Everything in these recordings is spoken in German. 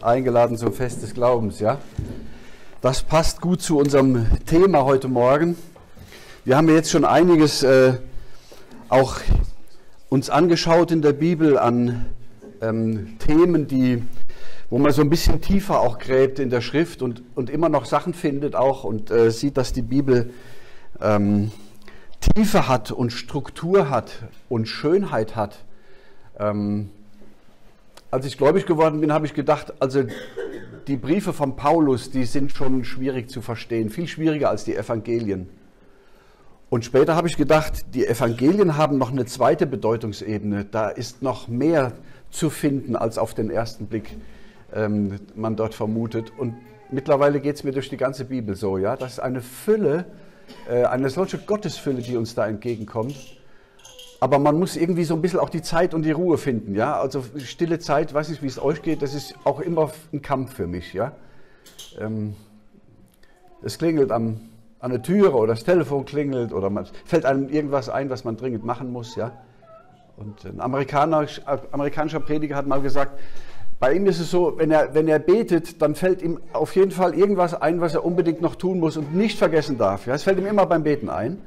eingeladen zum Fest des Glaubens, ja? Das passt gut zu unserem Thema heute Morgen. Wir haben jetzt schon einiges äh, auch uns angeschaut in der Bibel an ähm, Themen, die, wo man so ein bisschen tiefer auch gräbt in der Schrift und, und immer noch Sachen findet auch und äh, sieht, dass die Bibel ähm, Tiefe hat und Struktur hat und Schönheit hat. Ähm, als ich gläubig geworden bin, habe ich gedacht, also die Briefe von Paulus, die sind schon schwierig zu verstehen, viel schwieriger als die Evangelien. Und später habe ich gedacht, die Evangelien haben noch eine zweite Bedeutungsebene. Da ist noch mehr zu finden, als auf den ersten Blick ähm, man dort vermutet. Und mittlerweile geht es mir durch die ganze Bibel so, ja. Das ist eine Fülle, äh, eine solche Gottesfülle, die uns da entgegenkommt aber man muss irgendwie so ein bisschen auch die Zeit und die Ruhe finden, ja. Also stille Zeit, weiß nicht, wie es euch geht, das ist auch immer ein Kampf für mich, ja. Ähm, es klingelt am, an der Türe oder das Telefon klingelt oder man fällt einem irgendwas ein, was man dringend machen muss, ja. Und ein Amerikaner, amerikanischer Prediger hat mal gesagt, bei ihm ist es so, wenn er, wenn er betet, dann fällt ihm auf jeden Fall irgendwas ein, was er unbedingt noch tun muss und nicht vergessen darf. Ja, es fällt ihm immer beim Beten ein.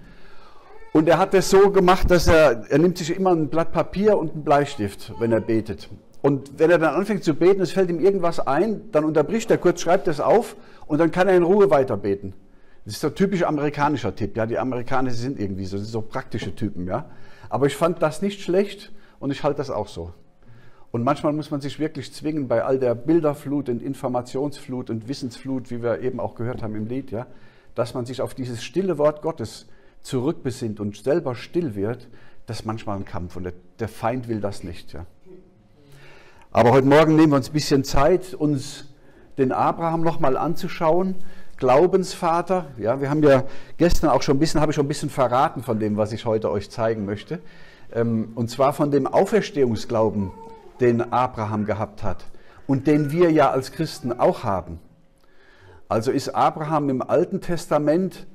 Und er hat es so gemacht, dass er, er nimmt sich immer ein Blatt Papier und einen Bleistift, wenn er betet. Und wenn er dann anfängt zu beten, es fällt ihm irgendwas ein, dann unterbricht er kurz, schreibt es auf und dann kann er in Ruhe weiter beten. Das ist so typisch amerikanischer Tipp. Ja, die Amerikaner sind irgendwie so, sind so praktische Typen. Ja, aber ich fand das nicht schlecht und ich halte das auch so. Und manchmal muss man sich wirklich zwingen bei all der Bilderflut und Informationsflut und Wissensflut, wie wir eben auch gehört haben im Lied, ja, dass man sich auf dieses stille Wort Gottes zurückbesinnt und selber still wird, das ist manchmal ein Kampf und der, der Feind will das nicht. Ja. Aber heute Morgen nehmen wir uns ein bisschen Zeit, uns den Abraham nochmal anzuschauen. Glaubensvater, ja, wir haben ja gestern auch schon ein bisschen, habe ich schon ein bisschen verraten von dem, was ich heute euch zeigen möchte. Ähm, und zwar von dem Auferstehungsglauben, den Abraham gehabt hat und den wir ja als Christen auch haben. Also ist Abraham im Alten Testament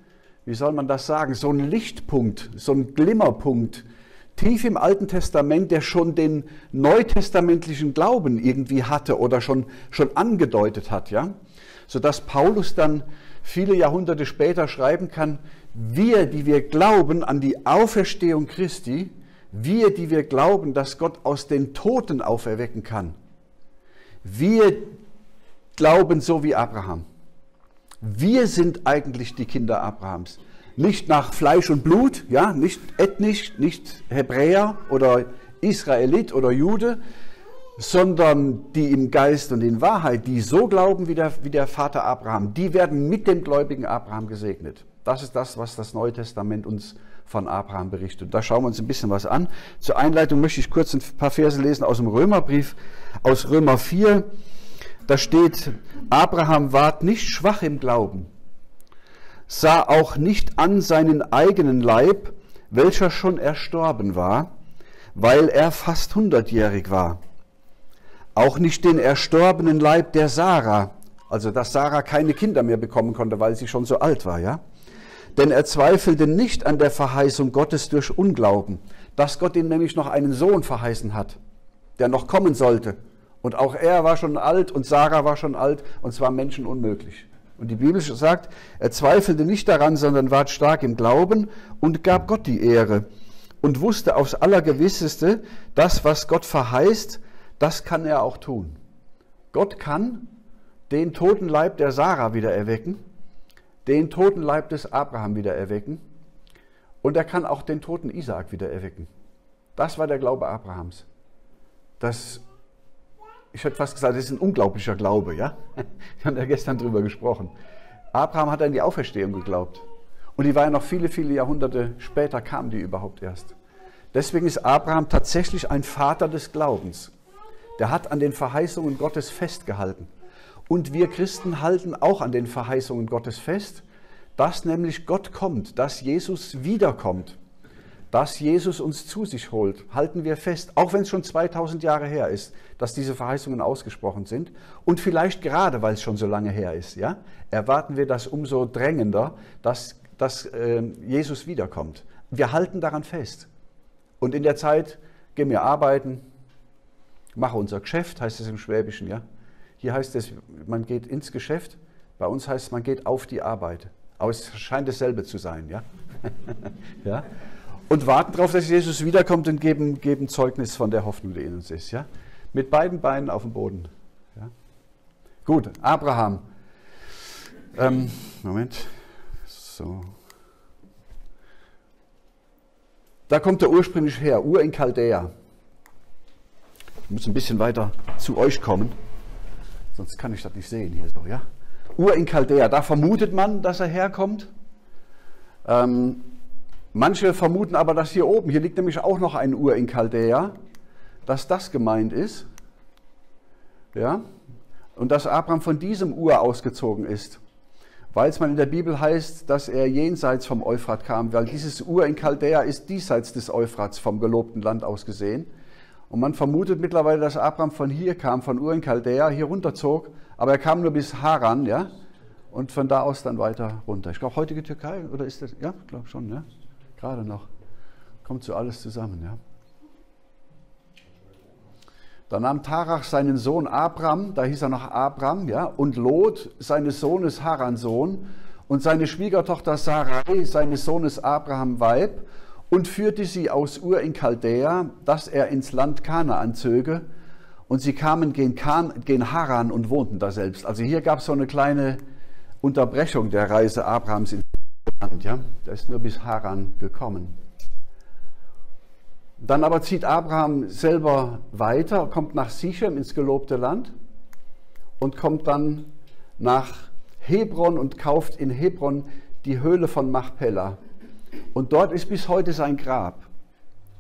wie soll man das sagen, so ein Lichtpunkt, so ein Glimmerpunkt tief im Alten Testament, der schon den neutestamentlichen Glauben irgendwie hatte oder schon, schon angedeutet hat, ja? Sodass Paulus dann viele Jahrhunderte später schreiben kann, wir, die wir glauben an die Auferstehung Christi, wir, die wir glauben, dass Gott aus den Toten auferwecken kann, wir glauben so wie Abraham. Wir sind eigentlich die Kinder Abrahams. Nicht nach Fleisch und Blut, ja, nicht ethnisch, nicht Hebräer oder Israelit oder Jude, sondern die im Geist und in Wahrheit, die so glauben wie der, wie der Vater Abraham, die werden mit dem gläubigen Abraham gesegnet. Das ist das, was das Neue Testament uns von Abraham berichtet. Da schauen wir uns ein bisschen was an. Zur Einleitung möchte ich kurz ein paar Verse lesen aus dem Römerbrief, aus Römer 4 da steht, Abraham ward nicht schwach im Glauben, sah auch nicht an seinen eigenen Leib, welcher schon erstorben war, weil er fast hundertjährig war. Auch nicht den erstorbenen Leib der Sarah, also dass Sarah keine Kinder mehr bekommen konnte, weil sie schon so alt war, ja? Denn er zweifelte nicht an der Verheißung Gottes durch Unglauben, dass Gott ihm nämlich noch einen Sohn verheißen hat, der noch kommen sollte. Und auch er war schon alt und Sarah war schon alt und es war Menschen unmöglich. Und die Bibel sagt, er zweifelte nicht daran, sondern war stark im Glauben und gab Gott die Ehre und wusste aufs Allergewisseste, das, was Gott verheißt, das kann er auch tun. Gott kann den toten Leib der Sarah wieder erwecken, den toten Leib des Abraham wieder erwecken und er kann auch den toten Isaak wieder erwecken. Das war der Glaube Abrahams. Das ich hätte fast gesagt, das ist ein unglaublicher Glaube, ja? Wir haben ja gestern drüber gesprochen. Abraham hat an die Auferstehung geglaubt. Und die war ja noch viele, viele Jahrhunderte später, kam die überhaupt erst. Deswegen ist Abraham tatsächlich ein Vater des Glaubens. Der hat an den Verheißungen Gottes festgehalten. Und wir Christen halten auch an den Verheißungen Gottes fest, dass nämlich Gott kommt, dass Jesus wiederkommt dass Jesus uns zu sich holt, halten wir fest, auch wenn es schon 2000 Jahre her ist, dass diese Verheißungen ausgesprochen sind und vielleicht gerade, weil es schon so lange her ist, ja, erwarten wir das umso drängender, dass, dass äh, Jesus wiederkommt. Wir halten daran fest. Und in der Zeit gehen wir arbeiten, mache unser Geschäft, heißt es im Schwäbischen, ja. Hier heißt es, man geht ins Geschäft. Bei uns heißt es, man geht auf die Arbeit. Aber es scheint dasselbe zu sein, ja? ja? Und warten darauf, dass Jesus wiederkommt und geben, geben Zeugnis von der Hoffnung, die in uns ist, ja? Mit beiden Beinen auf dem Boden. Ja? Gut, Abraham. Ähm, Moment. So. Da kommt er ursprünglich her, Ur in Chaldea. Ich muss ein bisschen weiter zu euch kommen, sonst kann ich das nicht sehen hier so, ja? Ur in Chaldea, da vermutet man, dass er herkommt. Ähm, manche vermuten aber, dass hier oben, hier liegt nämlich auch noch ein Ur in Chaldea, dass das gemeint ist. Ja? Und dass Abraham von diesem Ur ausgezogen ist. Weil es mal in der Bibel heißt, dass er jenseits vom Euphrat kam, weil dieses Ur in Chaldea ist diesseits des Euphrats vom gelobten Land aus gesehen. Und man vermutet mittlerweile, dass Abraham von hier kam, von Ur in Chaldea, hier runterzog, aber er kam nur bis Haran, ja, und von da aus dann weiter runter. Ich glaube, heutige Türkei, oder ist das, ja, glaube schon, ja, gerade noch. Kommt so alles zusammen, ja. Da nahm Tarach seinen Sohn Abram, da hieß er noch Abram, ja, und Lot seines Sohnes Haran Sohn und seine Schwiegertochter Sarai seines Sohnes Abraham Weib und führte sie aus Ur in Chaldea, dass er ins Land Kanaan zöge. Und sie kamen gen, kan, gen Haran und wohnten da selbst. Also hier gab es so eine kleine Unterbrechung der Reise Abrahams ins Land. Ja? Der ist nur bis Haran gekommen. Dann aber zieht Abraham selber weiter, kommt nach Sichem ins gelobte Land und kommt dann nach Hebron und kauft in Hebron die Höhle von Machpelah. Und dort ist bis heute sein Grab.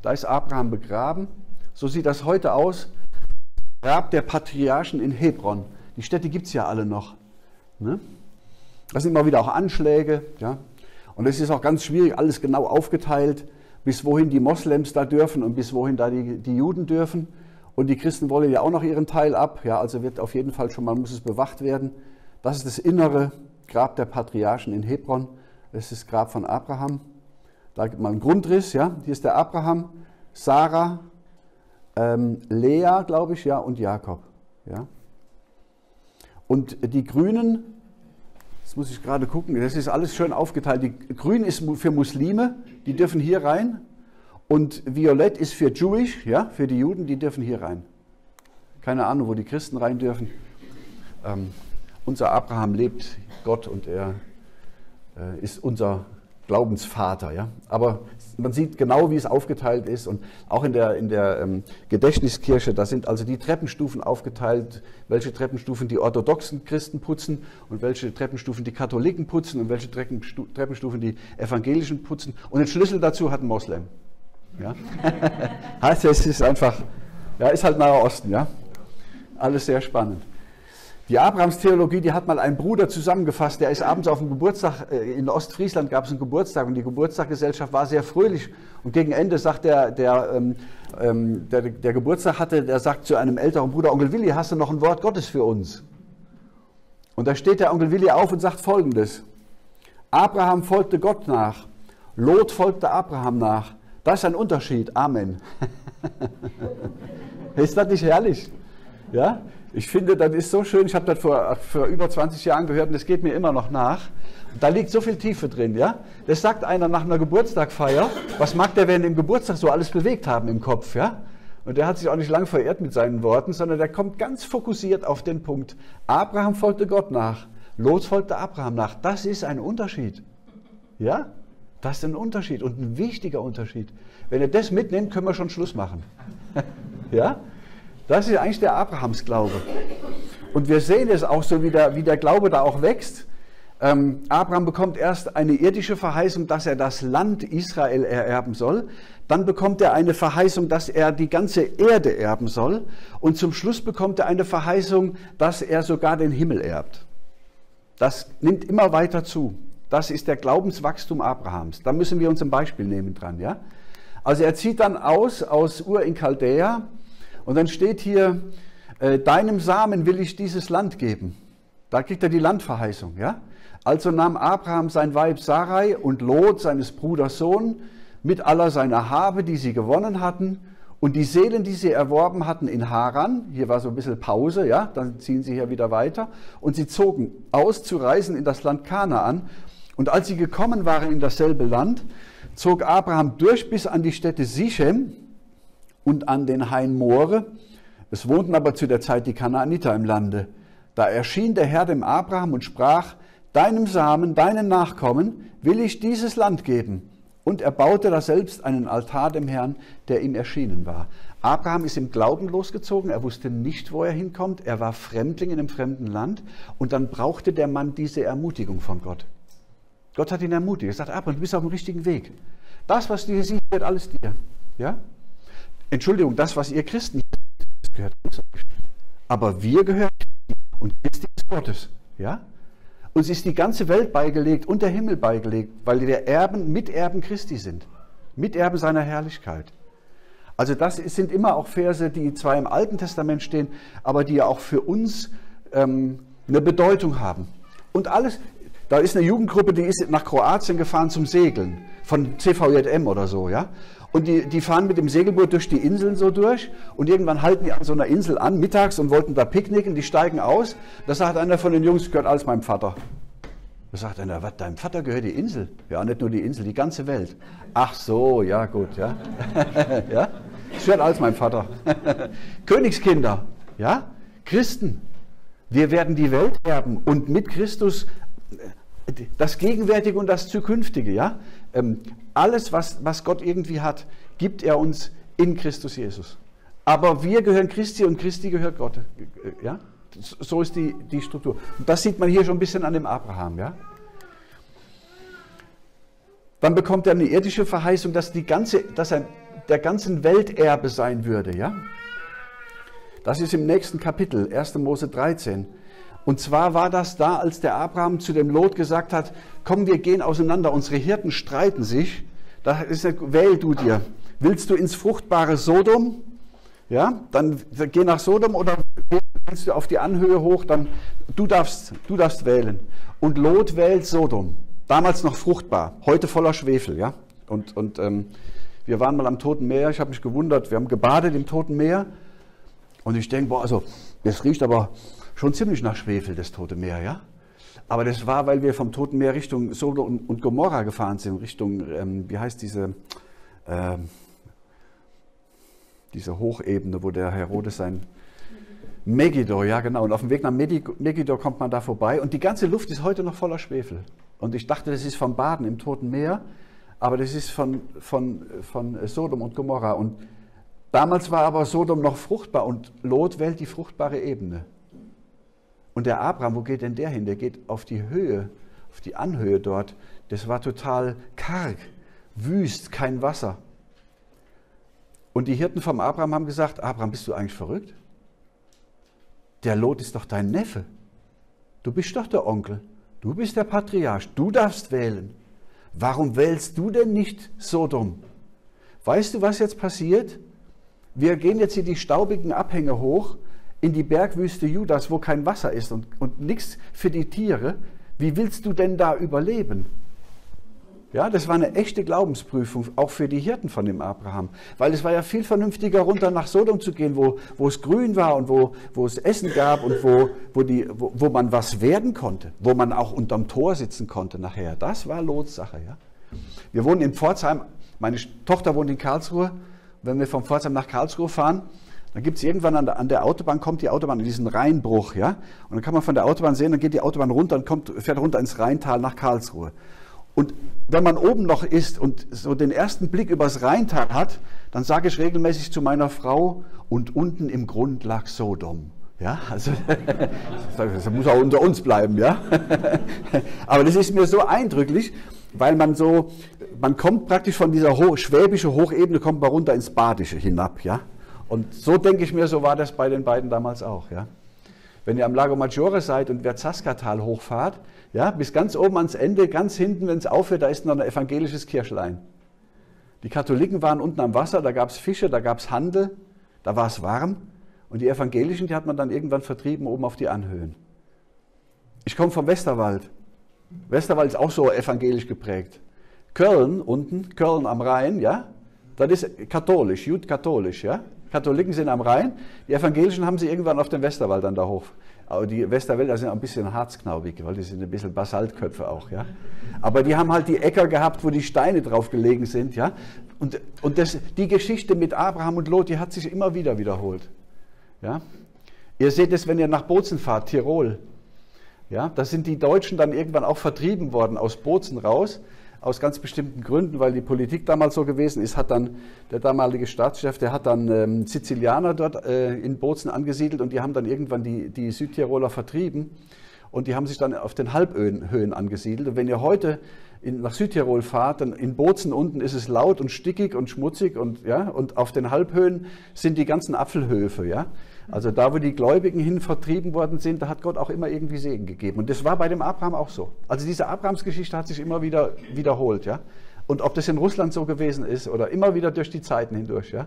Da ist Abraham begraben. So sieht das heute aus. Grab der Patriarchen in Hebron. Die Städte gibt es ja alle noch. Ne? Das sind immer wieder auch Anschläge. Ja? Und es ist auch ganz schwierig, alles genau aufgeteilt bis wohin die Moslems da dürfen und bis wohin da die, die Juden dürfen. Und die Christen wollen ja auch noch ihren Teil ab. Ja, also wird auf jeden Fall schon mal, muss es bewacht werden. Das ist das innere Grab der Patriarchen in Hebron. Das ist das Grab von Abraham. Da gibt man einen Grundriss. Ja, hier ist der Abraham, Sarah, ähm, Lea, glaube ich, ja, und Jakob. Ja. Und die Grünen, das muss ich gerade gucken, das ist alles schön aufgeteilt. Die Grün ist für Muslime, die dürfen hier rein. Und Violett ist für Jewish, ja, für die Juden, die dürfen hier rein. Keine Ahnung, wo die Christen rein dürfen. Ähm, unser Abraham lebt Gott und er äh, ist unser Glaubensvater. Ja? Aber man sieht genau, wie es aufgeteilt ist. Und auch in der, in der ähm, Gedächtniskirche, da sind also die Treppenstufen aufgeteilt, welche Treppenstufen die orthodoxen Christen putzen und welche Treppenstufen die Katholiken putzen und welche Treppenstufen die Evangelischen putzen. Und den Schlüssel dazu hat ein Moslem. Ja? heißt, es ist einfach, ja, ist halt Nahe Osten. Ja? Alles sehr spannend. Die Abrahams-Theologie, die hat mal ein Bruder zusammengefasst, der ist abends auf dem Geburtstag, äh, in Ostfriesland gab es einen Geburtstag und die Geburtstagsgesellschaft war sehr fröhlich. Und gegen Ende sagt der, der, ähm, ähm, der, der Geburtstag hatte, der sagt zu einem älteren Bruder, Onkel Willi, hast du noch ein Wort Gottes für uns? Und da steht der Onkel Willi auf und sagt folgendes. Abraham folgte Gott nach, Lot folgte Abraham nach. Das ist ein Unterschied. Amen. ist das nicht herrlich? Ja? Ich finde, das ist so schön. Ich habe das vor, vor über 20 Jahren gehört und das geht mir immer noch nach. Da liegt so viel Tiefe drin, ja? Das sagt einer nach einer Geburtstagfeier. Was mag der während dem Geburtstag so alles bewegt haben im Kopf, ja? Und der hat sich auch nicht lang verehrt mit seinen Worten, sondern der kommt ganz fokussiert auf den Punkt. Abraham folgte Gott nach. Lot folgte Abraham nach. Das ist ein Unterschied. Ja? Das ist ein Unterschied und ein wichtiger Unterschied. Wenn ihr das mitnehmt, können wir schon Schluss machen. ja? Das ist eigentlich der Abrahamsglaube. Und wir sehen es auch so, wie der, wie der Glaube da auch wächst. Ähm, Abraham bekommt erst eine irdische Verheißung, dass er das Land Israel ererben soll. Dann bekommt er eine Verheißung, dass er die ganze Erde erben soll. Und zum Schluss bekommt er eine Verheißung, dass er sogar den Himmel erbt. Das nimmt immer weiter zu. Das ist der Glaubenswachstum Abrahams. Da müssen wir uns ein Beispiel nehmen dran. Ja? Also er zieht dann aus, aus Ur in Chaldea und dann steht hier, äh, deinem Samen will ich dieses Land geben. Da kriegt er die Landverheißung. Ja? Also nahm Abraham sein Weib Sarai und Lot, seines Bruders Sohn, mit aller seiner Habe, die sie gewonnen hatten, Und die Seelen, die sie erworben hatten in Haran, hier war so ein bisschen Pause, ja, dann ziehen sie hier wieder weiter, und sie zogen aus zu reisen in das Land Kanaan. Und als sie gekommen waren in dasselbe Land, zog Abraham durch bis an die Städte Sichem und an den Hain More. Es wohnten aber zu der Zeit die Kanaaniter im Lande. Da erschien der Herr dem Abraham und sprach, deinem Samen, deinen Nachkommen will ich dieses Land geben. Und er baute da selbst einen Altar dem Herrn, der ihm erschienen war. Abraham ist im Glauben losgezogen, er wusste nicht, wo er hinkommt, er war Fremdling in einem fremden Land und dann brauchte der Mann diese Ermutigung von Gott. Gott hat ihn ermutigt, er sagt, Abraham, du bist auf dem richtigen Weg. Das, was du hier siehst, gehört alles dir. Ja? Entschuldigung, das, was ihr Christen gehört uns. Aber wir gehören und Christi ist Gottes. Ja? Uns ist die ganze Welt beigelegt und der Himmel beigelegt, weil wir Erben, Miterben Christi sind. Miterben seiner Herrlichkeit. Also das sind immer auch Verse, die zwar im Alten Testament stehen, aber die ja auch für uns ähm, eine Bedeutung haben. Und alles, da ist eine Jugendgruppe, die ist nach Kroatien gefahren zum Segeln, von CVJM oder so, ja. Und die, die fahren mit dem Segelboot durch die Inseln so durch und irgendwann halten die an so einer Insel an, mittags und wollten da picknicken, die steigen aus. Da sagt einer von den Jungs, gehört alles meinem Vater. Da sagt einer, was, deinem Vater gehört die Insel? Ja, nicht nur die Insel, die ganze Welt. Ach so, ja gut, ja. ja? Das gehört alles meinem Vater. Königskinder, ja, Christen. Wir werden die Welt erben und mit Christus das Gegenwärtige und das Zukünftige, ja. Alles, was, was Gott irgendwie hat, gibt er uns in Christus Jesus. Aber wir gehören Christi und Christi gehört Gott. Ja? So ist die, die Struktur. Und das sieht man hier schon ein bisschen an dem Abraham. Ja? Dann bekommt er eine irdische Verheißung, dass, die ganze, dass er der ganzen Welt Erbe sein würde. Ja? Das ist im nächsten Kapitel, 1. Mose 13. Und zwar war das da, als der Abraham zu dem Lot gesagt hat, komm, wir gehen auseinander, unsere Hirten streiten sich. Da ist er, wähl du dir. Willst du ins fruchtbare Sodom? Ja, dann geh nach Sodom oder willst du auf die Anhöhe hoch, dann du darfst, du darfst wählen. Und Lot wählt Sodom. Damals noch fruchtbar, heute voller Schwefel, ja. Und, und ähm, wir waren mal am Toten Meer, ich habe mich gewundert, wir haben gebadet im Toten Meer. Und ich denke, boah, also, das riecht aber schon ziemlich nach Schwefel, das Tote Meer, ja? Aber das war, weil wir vom Toten Meer Richtung Sodom und Gomorra gefahren sind, Richtung, ähm, wie heißt diese, ähm, diese Hochebene, wo der Herodes sein Megiddo, ja genau. Und auf dem Weg nach Megiddo kommt man da vorbei und die ganze Luft ist heute noch voller Schwefel. Und ich dachte, das ist vom Baden im Toten Meer, aber das ist von, von, von Sodom und Gomorra. Und damals war aber Sodom noch fruchtbar und Lot wählt die fruchtbare Ebene. Und der Abraham, wo geht denn der hin? Der geht auf die Höhe, auf die Anhöhe dort. Das war total karg, wüst, kein Wasser. Und die Hirten vom Abraham haben gesagt, Abraham, bist du eigentlich verrückt? Der Lot ist doch dein Neffe. Du bist doch der Onkel. Du bist der Patriarch. Du darfst wählen. Warum wählst du denn nicht Sodom? Weißt du, was jetzt passiert? Wir gehen jetzt hier die staubigen Abhänge hoch in die Bergwüste Judas, wo kein Wasser ist und, und nichts für die Tiere, wie willst du denn da überleben? Ja, das war eine echte Glaubensprüfung, auch für die Hirten von dem Abraham. Weil es war ja viel vernünftiger, runter nach Sodom zu gehen, wo, wo es grün war und wo, wo es Essen gab und wo, wo, die, wo, wo man was werden konnte, wo man auch unterm Tor sitzen konnte nachher. Das war Lots Sache. Ja? Wir wohnen in Pforzheim, meine Tochter wohnt in Karlsruhe. Wenn wir von Pforzheim nach Karlsruhe fahren, dann gibt es irgendwann an der, an der, Autobahn, kommt die Autobahn in diesen Rheinbruch, ja. Und dann kann man von der Autobahn sehen, dann geht die Autobahn runter und kommt, fährt runter ins Rheintal nach Karlsruhe. Und wenn man oben noch ist und so den ersten Blick übers Rheintal hat, dann sage ich regelmäßig zu meiner Frau, und unten im Grund lag Sodom. Ja, also das muss auch unter uns bleiben, ja. Aber das ist mir so eindrücklich, weil man so, man kommt praktisch von dieser ho schwäbische Hochebene, kommt man runter ins Badische hinab, ja. Und so denke ich mir, so war das bei den beiden damals auch. Ja? Wenn ihr am Lago Maggiore seid und Verzaskatal hochfahrt, ja, bis ganz oben ans Ende, ganz hinten, wenn es aufhört, da ist noch ein evangelisches Kirchlein. Die Katholiken waren unten am Wasser, da gab es Fische, da gab es Handel, da war es warm. Und die Evangelischen, die hat man dann irgendwann vertrieben oben auf die Anhöhen. Ich komme vom Westerwald. Westerwald ist auch so evangelisch geprägt. Köln unten, Köln am Rhein, ja, Das ist katholisch, jud-katholisch, ja. Katholiken sind am Rhein, die Evangelischen haben sie irgendwann auf dem Westerwald dann da hoch. Aber die Westerwälder sind ein bisschen harzknaubig, weil die sind ein bisschen Basaltköpfe auch, ja. Aber die haben halt die Äcker gehabt, wo die Steine drauf gelegen sind, ja. Und, und das, die Geschichte mit Abraham und Lot, die hat sich immer wieder wiederholt, ja. Ihr seht es, wenn ihr nach Bozen fahrt, Tirol. Ja, da sind die Deutschen dann irgendwann auch vertrieben worden aus Bozen raus aus ganz bestimmten Gründen, weil die Politik damals so gewesen ist, hat dann der damalige Staatschef, der hat dann ähm, Sizilianer dort äh, in Bozen angesiedelt und die haben dann irgendwann die, die Südtiroler vertrieben und die haben sich dann auf den Halbhöhen angesiedelt. Und wenn ihr heute in, nach Südtirol fahrt, dann in Bozen unten ist es laut und stickig und schmutzig und, ja, und auf den Halbhöhen sind die ganzen Apfelhöfe, ja. Also da, wo die Gläubigen hin vertrieben worden sind, da hat Gott auch immer irgendwie Segen gegeben. Und das war bei dem Abraham auch so. Also diese Abrahamsgeschichte hat sich immer wieder wiederholt, ja. Und ob das in Russland so gewesen ist oder immer wieder durch die Zeiten hindurch, ja.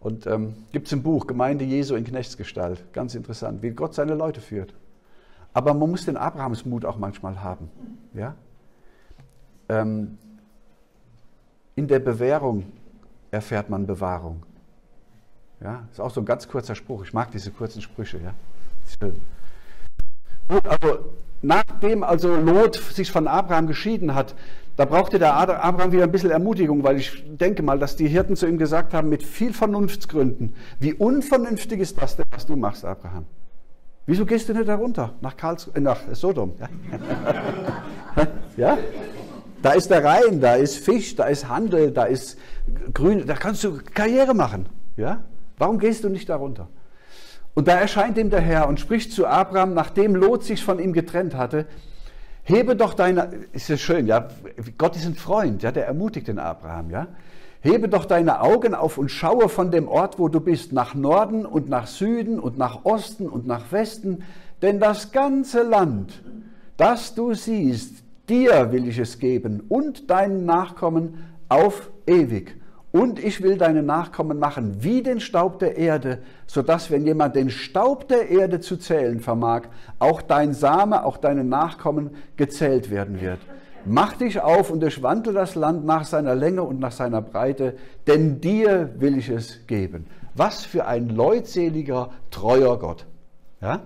Und ähm, gibt es ein Buch, Gemeinde Jesu in Knechtsgestalt. Ganz interessant, wie Gott seine Leute führt. Aber man muss den Abrahamsmut auch manchmal haben, ja. Ähm, in der Bewährung erfährt man Bewahrung. Ja, ist auch so ein ganz kurzer Spruch. Ich mag diese kurzen Sprüche. Ja, schön. Gut, also nachdem also Lot sich von Abraham geschieden hat, da brauchte der Abraham wieder ein bisschen Ermutigung, weil ich denke mal, dass die Hirten zu ihm gesagt haben, mit viel Vernunftsgründen, wie unvernünftig ist das denn, was du machst, Abraham? Wieso gehst du nicht da runter, nach, Karls, äh, nach Sodom? Ja? ja? Da ist der Rhein, da ist Fisch, da ist Handel, da ist Grün, da kannst du Karriere machen. Ja? Warum gehst du nicht darunter? Und da erscheint ihm der Herr und spricht zu Abraham, nachdem Lot sich von ihm getrennt hatte, hebe doch deine, ist ja schön, ja, Gott ist ein Freund, ja, der ermutigt den Abraham, ja. Hebe doch deine Augen auf und schaue von dem Ort, wo du bist, nach Norden und nach Süden und nach Osten und nach Westen, denn das ganze Land, das du siehst, dir will ich es geben und deinen Nachkommen auf ewig. Und ich will deine Nachkommen machen wie den Staub der Erde, sodass, wenn jemand den Staub der Erde zu zählen vermag, auch dein Same, auch deine Nachkommen gezählt werden wird. Mach dich auf und durchwandle das Land nach seiner Länge und nach seiner Breite, denn dir will ich es geben. Was für ein leutseliger, treuer Gott. Ja?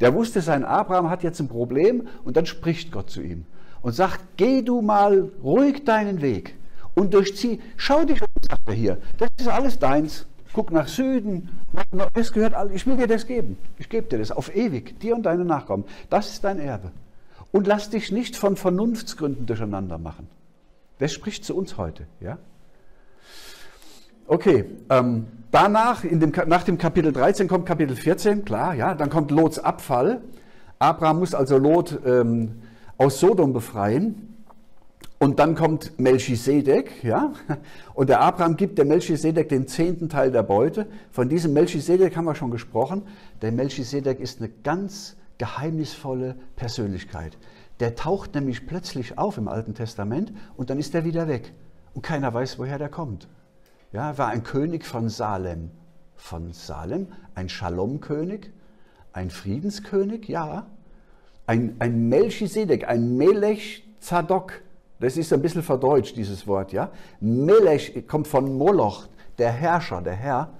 Der wusste, sein Abraham hat jetzt ein Problem und dann spricht Gott zu ihm und sagt, geh du mal ruhig deinen Weg und durchzieh. Schau dich um, sagt er hier. Das ist alles deins. Guck nach Süden. Es gehört alles. Ich will dir das geben. Ich gebe dir das auf ewig. Dir und deine Nachkommen. Das ist dein Erbe. Und lass dich nicht von Vernunftsgründen durcheinander machen. Das spricht zu uns heute. Ja? Okay, ähm, danach, dem, nach dem Kapitel 13 kommt Kapitel 14, klar, ja, dann kommt Lots Abfall. Abraham muss also Lot ähm, aus Sodom befreien. Und dann kommt Melchisedek, ja, und der Abraham gibt der Melchisedek den zehnten Teil der Beute. Von diesem Melchisedek haben wir schon gesprochen. Der Melchisedek ist eine ganz geheimnisvolle Persönlichkeit. Der taucht nämlich plötzlich auf im Alten Testament und dann ist er wieder weg. Und keiner weiß, woher der kommt. Ja, er war ein König von Salem. Von Salem, ein Shalom-König, ein Friedenskönig, ja. Ein, ein Melchisedek, ein Melech Zadok das ist ein bisschen verdeutscht, dieses Wort, ja. Melech kommt von Moloch, der Herrscher, der Herr.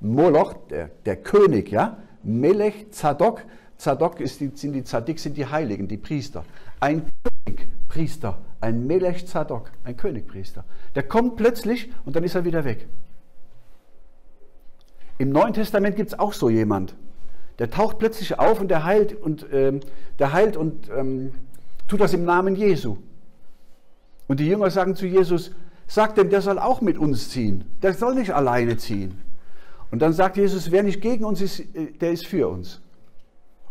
Moloch, der, der König, ja. Melech, Zadok. Zadok ist die, sind die Zadik, sind die Heiligen, die Priester. Ein Königpriester, ein Melech Zadok, ein Königpriester. Der kommt plötzlich und dann ist er wieder weg. Im Neuen Testament gibt es auch so jemand. Der taucht plötzlich auf und der heilt und, ähm, der heilt und ähm, tut das im Namen Jesu. Und die Jünger sagen zu Jesus, sag dem, der soll auch mit uns ziehen. Der soll nicht alleine ziehen. Und dann sagt Jesus, wer nicht gegen uns ist, äh, der ist für uns.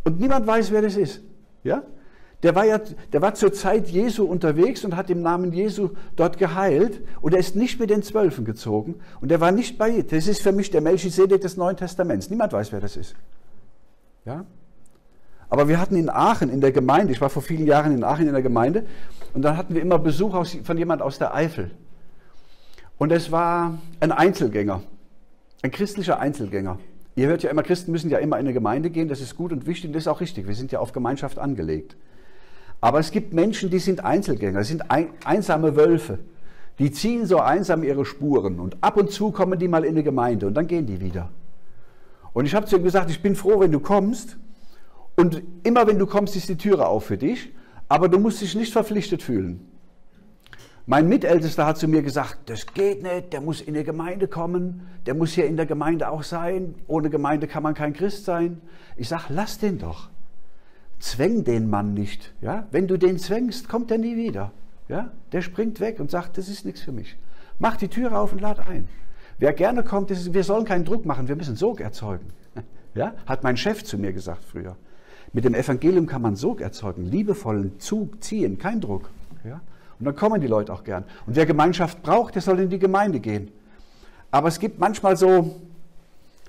Und niemand weiß, wer das ist. Ja? Der war ja, der war zur Zeit Jesu unterwegs und hat im Namen Jesu dort geheilt. Und er ist nicht mit den Zwölfen gezogen. Und er war nicht bei, das ist für mich der Melchisedek des Neuen Testaments. Niemand weiß, wer das ist. Ja? Aber wir hatten in Aachen in der Gemeinde, ich war vor vielen Jahren in Aachen in der Gemeinde, und dann hatten wir immer Besuch aus, von jemand aus der Eifel. Und es war ein Einzelgänger, ein christlicher Einzelgänger. Ihr hört ja immer, Christen müssen ja immer in eine Gemeinde gehen, das ist gut und wichtig und das ist auch richtig. Wir sind ja auf Gemeinschaft angelegt. Aber es gibt Menschen, die sind Einzelgänger, das sind ein, einsame Wölfe. Die ziehen so einsam ihre Spuren und ab und zu kommen die mal in eine Gemeinde und dann gehen die wieder. Und ich habe zu ihm gesagt, ich bin froh, wenn du kommst. Und immer wenn du kommst, ist die Türe auf für dich. Aber du musst dich nicht verpflichtet fühlen. Mein Mitältester hat zu mir gesagt, das geht nicht, der muss in die Gemeinde kommen, der muss hier in der Gemeinde auch sein. Ohne Gemeinde kann man kein Christ sein. Ich sage, lass den doch. Zwäng den Mann nicht. Ja? Wenn du den zwängst, kommt er nie wieder. Ja? Der springt weg und sagt, das ist nichts für mich. Mach die Türe auf und lad ein. Wer gerne kommt, ist, wir sollen keinen Druck machen, wir müssen Sog erzeugen. Ja? Hat mein Chef zu mir gesagt früher. Mit dem Evangelium kann man Sog erzeugen, liebevollen Zug ziehen, kein Druck. Ja? Und dann kommen die Leute auch gern. Und wer Gemeinschaft braucht, der soll in die Gemeinde gehen. Aber es gibt manchmal so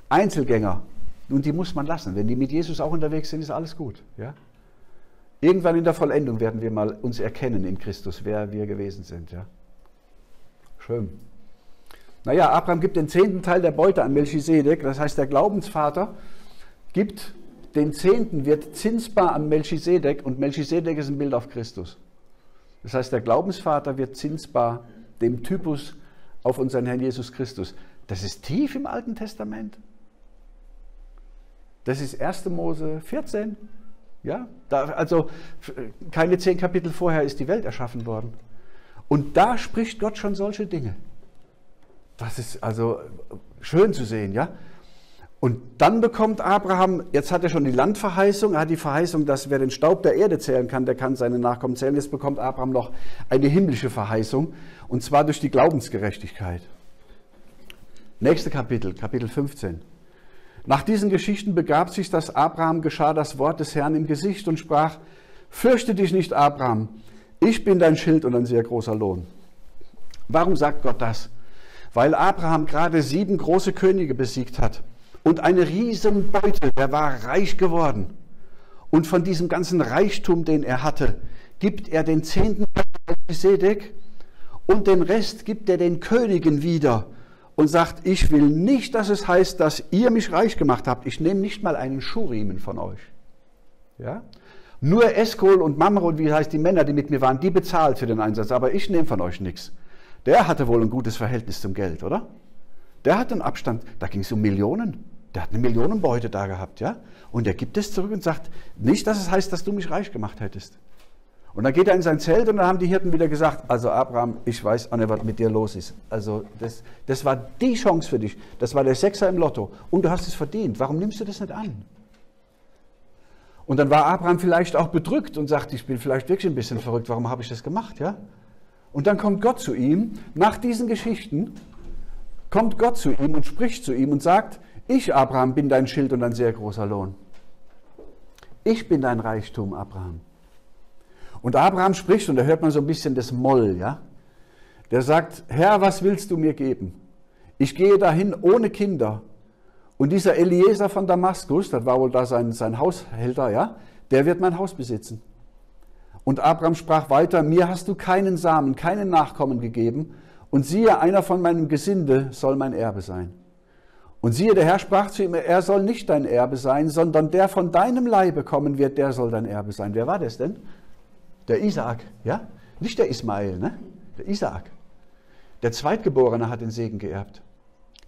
Einzelgänger, und die muss man lassen. Wenn die mit Jesus auch unterwegs sind, ist alles gut. Ja? Irgendwann in der Vollendung werden wir mal uns erkennen in Christus, wer wir gewesen sind. Ja? Schön. Naja, Abraham gibt den zehnten Teil der Beute an Melchisedek, das heißt, der Glaubensvater gibt den Zehnten, wird zinsbar an Melchisedek und Melchisedek ist ein Bild auf Christus. Das heißt, der Glaubensvater wird zinsbar dem Typus auf unseren Herrn Jesus Christus. Das ist tief im Alten Testament. Das ist 1. Mose 14. Ja, da, also keine zehn Kapitel vorher ist die Welt erschaffen worden. Und da spricht Gott schon solche Dinge. Das ist also schön zu sehen, ja. Und dann bekommt Abraham, jetzt hat er schon die Landverheißung, er hat die Verheißung, dass wer den Staub der Erde zählen kann, der kann seine Nachkommen zählen. Jetzt bekommt Abraham noch eine himmlische Verheißung, und zwar durch die Glaubensgerechtigkeit. Nächste Kapitel, Kapitel 15. Nach diesen Geschichten begab sich, dass Abraham geschah das Wort des Herrn im Gesicht und sprach, fürchte dich nicht, Abraham, ich bin dein Schild und ein sehr großer Lohn. Warum sagt Gott das? Weil Abraham gerade sieben große Könige besiegt hat und eine riesen Beute, der war reich geworden. Und von diesem ganzen Reichtum, den er hatte, gibt er den zehnten Sedek und den Rest gibt er den Königen wieder und sagt, ich will nicht, dass es heißt, dass ihr mich reich gemacht habt. Ich nehme nicht mal einen Schuhriemen von euch. Ja? Nur Eskol und Mamre und wie heißt die Männer, die mit mir waren, die bezahlt für den Einsatz, aber ich nehme von euch nichts. Der hatte wohl ein gutes Verhältnis zum Geld, oder? Der hat einen Abstand, da ging es um Millionen. Der hat eine Millionenbeute da gehabt, ja? Und er gibt es zurück und sagt, nicht, dass es heißt, dass du mich reich gemacht hättest. Und dann geht er in sein Zelt und dann haben die Hirten wieder gesagt, also Abraham, ich weiß auch nicht, was mit dir los ist. Also das, das war die Chance für dich. Das war der Sechser im Lotto. Und du hast es verdient. Warum nimmst du das nicht an? Und dann war Abraham vielleicht auch bedrückt und sagt, ich bin vielleicht wirklich ein bisschen verrückt. Warum habe ich das gemacht? Ja? Und dann kommt Gott zu ihm. Nach diesen Geschichten kommt Gott zu ihm und spricht zu ihm und sagt, ich, Abraham, bin dein Schild und ein sehr großer Lohn. Ich bin dein Reichtum, Abraham. Und Abraham spricht, und da hört man so ein bisschen das Moll, ja. Der sagt, Herr, was willst du mir geben? Ich gehe dahin ohne Kinder. Und dieser Eliezer von Damaskus, das war wohl da sein, sein Haushälter, ja, der wird mein Haus besitzen. Und Abraham sprach weiter, mir hast du keinen Samen, keinen Nachkommen gegeben, und siehe, einer von meinem Gesinde soll mein Erbe sein. Und siehe, der Herr sprach zu ihm, er soll nicht dein Erbe sein, sondern der von deinem Leibe kommen wird, der soll dein Erbe sein. Wer war das denn? Der Isaak, ja? Nicht der Ismael, ne? Der Isaak. Der Zweitgeborene hat den Segen geerbt.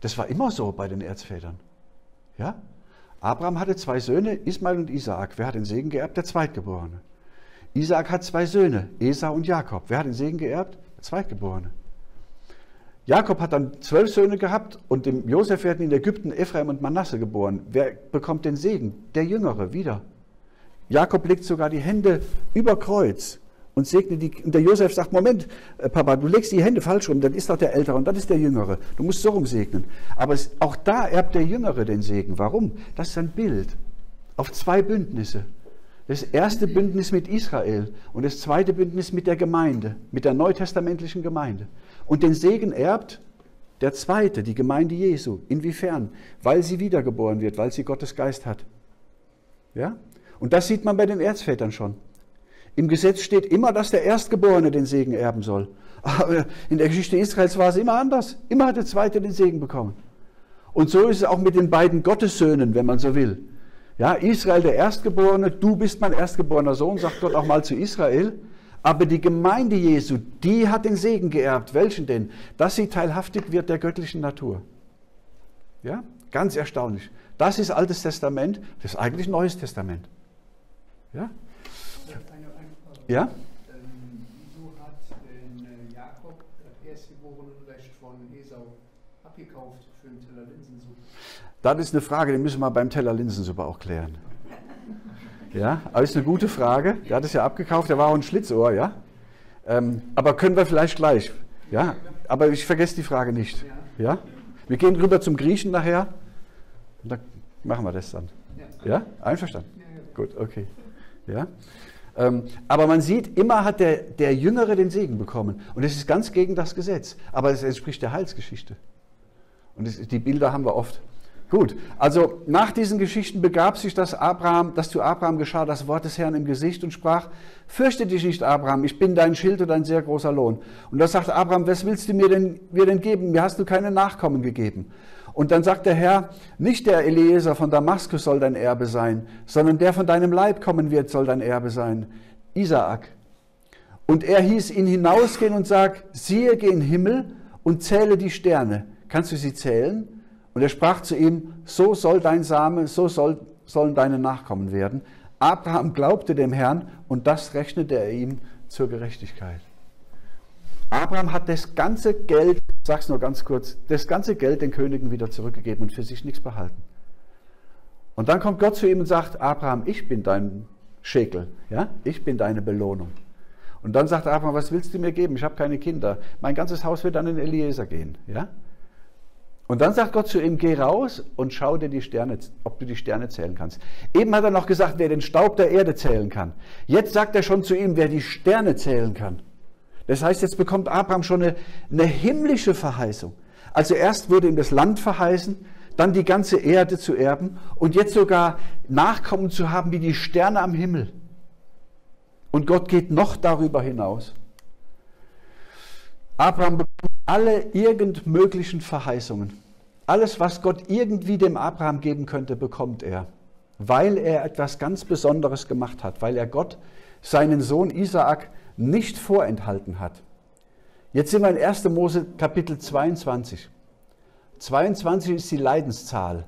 Das war immer so bei den Erzvätern. Ja? Abraham hatte zwei Söhne, Ismael und Isaak. Wer hat den Segen geerbt? Der Zweitgeborene. Isaak hat zwei Söhne, Esau und Jakob. Wer hat den Segen geerbt? Der Zweitgeborene. Jakob hat dann zwölf Söhne gehabt und dem Josef werden in Ägypten Ephraim und Manasse geboren. Wer bekommt den Segen? Der Jüngere wieder. Jakob legt sogar die Hände über Kreuz und segnet die. Und der Josef sagt: Moment, äh, Papa, du legst die Hände falsch rum, dann ist doch der Ältere und dann ist der Jüngere. Du musst so rum segnen. Aber es, auch da erbt der Jüngere den Segen. Warum? Das ist ein Bild auf zwei Bündnisse. Das erste Bündnis mit Israel und das zweite Bündnis mit der Gemeinde, mit der neutestamentlichen Gemeinde. Und den Segen erbt der zweite, die Gemeinde Jesu. Inwiefern? Weil sie wiedergeboren wird, weil sie Gottes Geist hat. Ja? Und das sieht man bei den Erzvätern schon. Im Gesetz steht immer, dass der Erstgeborene den Segen erben soll. Aber in der Geschichte Israels war es immer anders. Immer hat der Zweite den Segen bekommen. Und so ist es auch mit den beiden Gottessöhnen, wenn man so will. Ja, Israel der Erstgeborene, du bist mein erstgeborener Sohn, sagt Gott auch mal zu Israel. Aber die Gemeinde Jesu, die hat den Segen geerbt. Welchen denn? Dass sie teilhaftig wird der göttlichen Natur. Ja, ganz erstaunlich. Das ist Altes Testament, das ist eigentlich Neues Testament. Ja? Ja? Ähm, wieso hat äh, Jakob das Erstgeborenenrecht von Esau abgekauft für einen Teller Linsensuppe? Das ist eine Frage, die müssen wir beim Teller Linsensuppe auch klären. Ja, aber ist eine gute Frage. Der hat es ja abgekauft, der war auch ein Schlitzohr, ja. Ähm, aber können wir vielleicht gleich. Ja, aber ich vergesse die Frage nicht. Ja? Wir gehen rüber zum Griechen nachher. Und dann machen wir das dann. Ja? Einverstanden? Gut, okay. Ja? Ähm, aber man sieht, immer hat der, der Jüngere den Segen bekommen. Und es ist ganz gegen das Gesetz. Aber es entspricht der Heilsgeschichte. Und das, die Bilder haben wir oft. Gut, also nach diesen Geschichten begab sich das Abraham, dass zu Abraham geschah das Wort des Herrn im Gesicht und sprach, fürchte dich nicht, Abraham, ich bin dein Schild und ein sehr großer Lohn. Und da sagt Abraham, was willst du mir denn, mir denn geben? Mir hast du keine Nachkommen gegeben. Und dann sagt der Herr, nicht der Eliezer von Damaskus soll dein Erbe sein, sondern der von deinem Leib kommen wird, soll dein Erbe sein, Isaak. Und er hieß ihn hinausgehen und sagt, siehe, geh in den Himmel und zähle die Sterne. Kannst du sie zählen? Und er sprach zu ihm, so soll dein Same, so soll, sollen deine Nachkommen werden. Abraham glaubte dem Herrn und das rechnete er ihm zur Gerechtigkeit. Abraham hat das ganze Geld, ich sag's nur ganz kurz, das ganze Geld den Königen wieder zurückgegeben und für sich nichts behalten. Und dann kommt Gott zu ihm und sagt, Abraham, ich bin dein Schäkel, ja? ich bin deine Belohnung. Und dann sagt Abraham, was willst du mir geben? Ich habe keine Kinder. Mein ganzes Haus wird an den Eliezer gehen. Ja? Und dann sagt Gott zu ihm, geh raus und schau dir die Sterne, ob du die Sterne zählen kannst. Eben hat er noch gesagt, wer den Staub der Erde zählen kann. Jetzt sagt er schon zu ihm, wer die Sterne zählen kann. Das heißt, jetzt bekommt Abraham schon eine, eine himmlische Verheißung. Also erst wurde ihm das Land verheißen, dann die ganze Erde zu erben und jetzt sogar Nachkommen zu haben wie die Sterne am Himmel. Und Gott geht noch darüber hinaus. Abraham bekommt alle irgend möglichen Verheißungen. Alles, was Gott irgendwie dem Abraham geben könnte, bekommt er, weil er etwas ganz Besonderes gemacht hat, weil er Gott seinen Sohn Isaak nicht vorenthalten hat. Jetzt sind wir in 1. Mose Kapitel 22. 22 ist die Leidenszahl.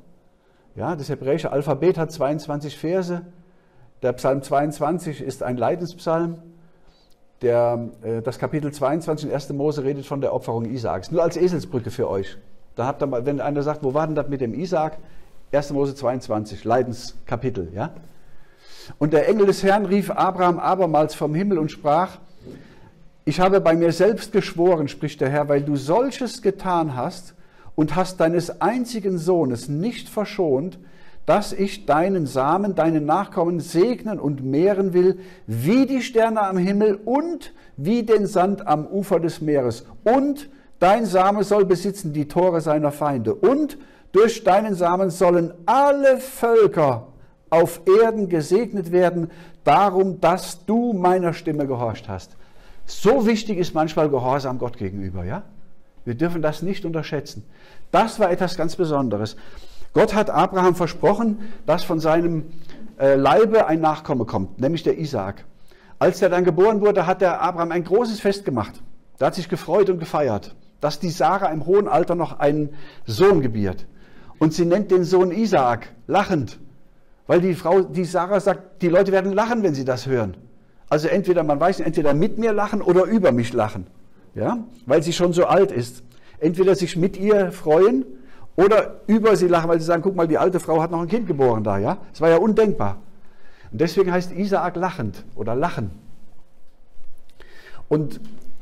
Ja, das hebräische Alphabet hat 22 Verse. Der Psalm 22 ist ein Leidenspsalm. Der, äh, das Kapitel 22 in 1. Mose redet von der Opferung Isaaks. Nur als Eselsbrücke für euch. Da habt ihr mal, wenn einer sagt, wo war denn das mit dem Isaak? 1. Mose 22, Leidenskapitel, ja? Und der Engel des Herrn rief Abraham abermals vom Himmel und sprach, ich habe bei mir selbst geschworen, spricht der Herr, weil du solches getan hast und hast deines einzigen Sohnes nicht verschont, dass ich deinen Samen, deinen Nachkommen segnen und mehren will, wie die Sterne am Himmel und wie den Sand am Ufer des Meeres. Und dein Same soll besitzen die Tore seiner Feinde. Und durch deinen Samen sollen alle Völker auf Erden gesegnet werden, darum, dass du meiner Stimme gehorcht hast. So wichtig ist manchmal Gehorsam Gott gegenüber, ja? Wir dürfen das nicht unterschätzen. Das war etwas ganz Besonderes. Gott hat Abraham versprochen, dass von seinem äh, Leibe ein Nachkomme kommt, nämlich der Isaak. Als er dann geboren wurde, hat der Abraham ein großes Fest gemacht. Er hat sich gefreut und gefeiert, dass die Sarah im hohen Alter noch einen Sohn gebiert. Und sie nennt den Sohn Isaak lachend, weil die Frau, die Sarah sagt, die Leute werden lachen, wenn sie das hören. Also entweder, man weiß, entweder mit mir lachen oder über mich lachen. Ja, weil sie schon so alt ist. Entweder sich mit ihr freuen oder über sie lachen, weil sie sagen, guck mal, die alte Frau hat noch ein Kind geboren da, ja? Das war ja undenkbar. Und deswegen heißt Isaak lachend oder lachen. Und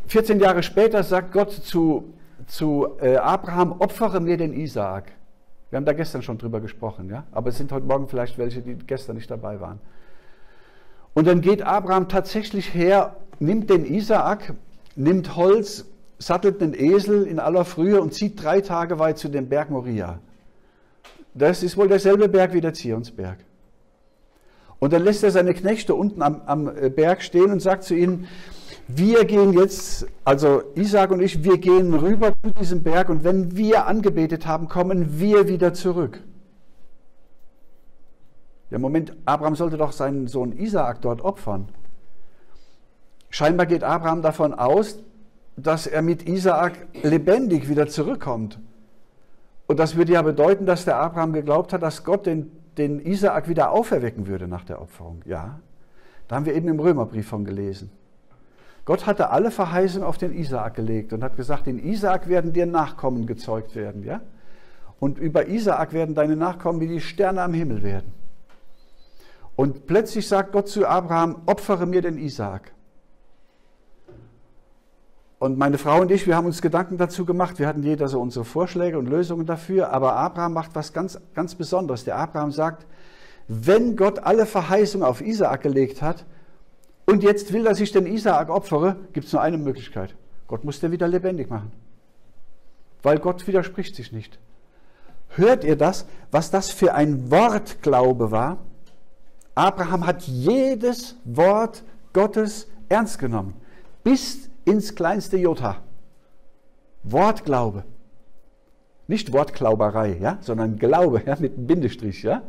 14 Jahre später sagt Gott zu, zu äh, Abraham, opfere mir den Isaak. Wir haben da gestern schon drüber gesprochen, ja? Aber es sind heute Morgen vielleicht welche, die gestern nicht dabei waren. Und dann geht Abraham tatsächlich her, nimmt den Isaak, nimmt Holz, sattelt einen Esel in aller Frühe und zieht drei Tage weit zu dem Berg Moria. Das ist wohl derselbe Berg wie der Zionsberg. Und dann lässt er seine Knechte unten am, am äh, Berg stehen und sagt zu ihnen, wir gehen jetzt, also Isaac und ich, wir gehen rüber zu diesem Berg und wenn wir angebetet haben, kommen wir wieder zurück. Ja, Moment, Abraham sollte doch seinen Sohn Isaak dort opfern. Scheinbar geht Abraham davon aus, dass er mit Isaak lebendig wieder zurückkommt. Und das würde ja bedeuten, dass der Abraham geglaubt hat, dass Gott den, den Isaak wieder auferwecken würde nach der Opferung. Ja, da haben wir eben im Römerbrief von gelesen. Gott hatte alle Verheißungen auf den Isaak gelegt und hat gesagt, in Isaak werden dir Nachkommen gezeugt werden. Ja? Und über Isaak werden deine Nachkommen wie die Sterne am Himmel werden. Und plötzlich sagt Gott zu Abraham, opfere mir den Isaak. Und meine Frau und ich, wir haben uns Gedanken dazu gemacht. Wir hatten jeder so unsere Vorschläge und Lösungen dafür. Aber Abraham macht was ganz, ganz Besonderes. Der Abraham sagt, wenn Gott alle Verheißungen auf Isaak gelegt hat und jetzt will, dass ich den Isaak opfere, gibt es nur eine Möglichkeit. Gott muss den wieder lebendig machen. Weil Gott widerspricht sich nicht. Hört ihr das, was das für ein Wortglaube war? Abraham hat jedes Wort Gottes ernst genommen. Bis ins kleinste Jota. Wortglaube. Nicht Wortglauberei, ja, sondern Glaube ja, mit einem Bindestrich. Ja.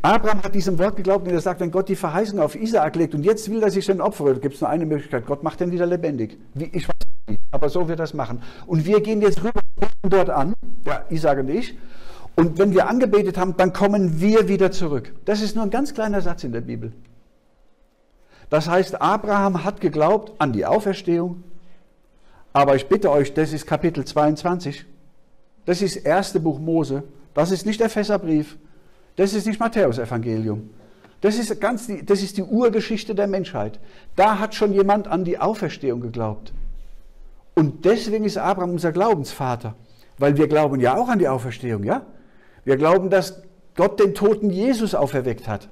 Abraham hat diesem Wort geglaubt und er sagt, wenn Gott die Verheißung auf Isaak legt und jetzt will er sich den Opfer, gibt es nur eine Möglichkeit, Gott macht den wieder lebendig. Wie, ich weiß nicht, aber so wird das machen. Und wir gehen jetzt rüber dort an, ja, Isaak und ich, und wenn wir angebetet haben, dann kommen wir wieder zurück. Das ist nur ein ganz kleiner Satz in der Bibel. Das heißt, Abraham hat geglaubt an die Auferstehung, aber ich bitte euch, das ist Kapitel 22, das ist erste Buch Mose, das ist nicht der Fässerbrief, das ist nicht Matthäus-Evangelium. Das ist, ganz, das ist die Urgeschichte der Menschheit. Da hat schon jemand an die Auferstehung geglaubt. Und deswegen ist Abraham unser Glaubensvater, weil wir glauben ja auch an die Auferstehung, ja? Wir glauben, dass Gott den toten Jesus auferweckt hat.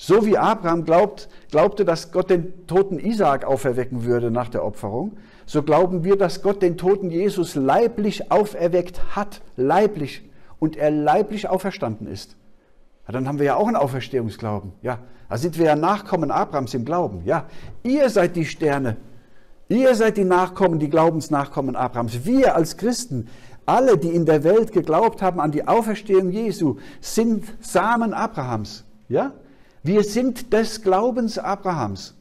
So wie Abraham glaubt, glaubte, dass Gott den toten Isaak auferwecken würde nach der Opferung, so glauben wir, dass Gott den toten Jesus leiblich auferweckt hat, leiblich, und er leiblich auferstanden ist. Ja, dann haben wir ja auch einen Auferstehungsglauben. Ja, da sind wir ja Nachkommen Abrahams im Glauben. Ja, ihr seid die Sterne. Ihr seid die Nachkommen, die Glaubensnachkommen Abrahams. Wir als Christen, alle, die in der Welt geglaubt haben an die Auferstehung Jesu, sind Samen Abrahams. Ja? Wir sind des Glaubens Abrahams,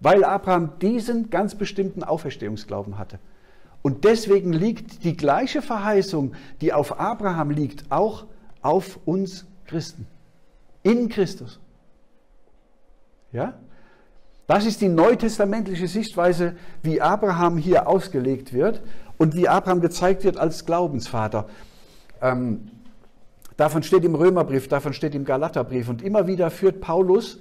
weil Abraham diesen ganz bestimmten Auferstehungsglauben hatte. Und deswegen liegt die gleiche Verheißung, die auf Abraham liegt, auch auf uns Christen. In Christus. Ja? Das ist die neutestamentliche Sichtweise, wie Abraham hier ausgelegt wird und wie Abraham gezeigt wird als Glaubensvater. Ähm, Davon steht im Römerbrief, davon steht im Galaterbrief. Und immer wieder führt Paulus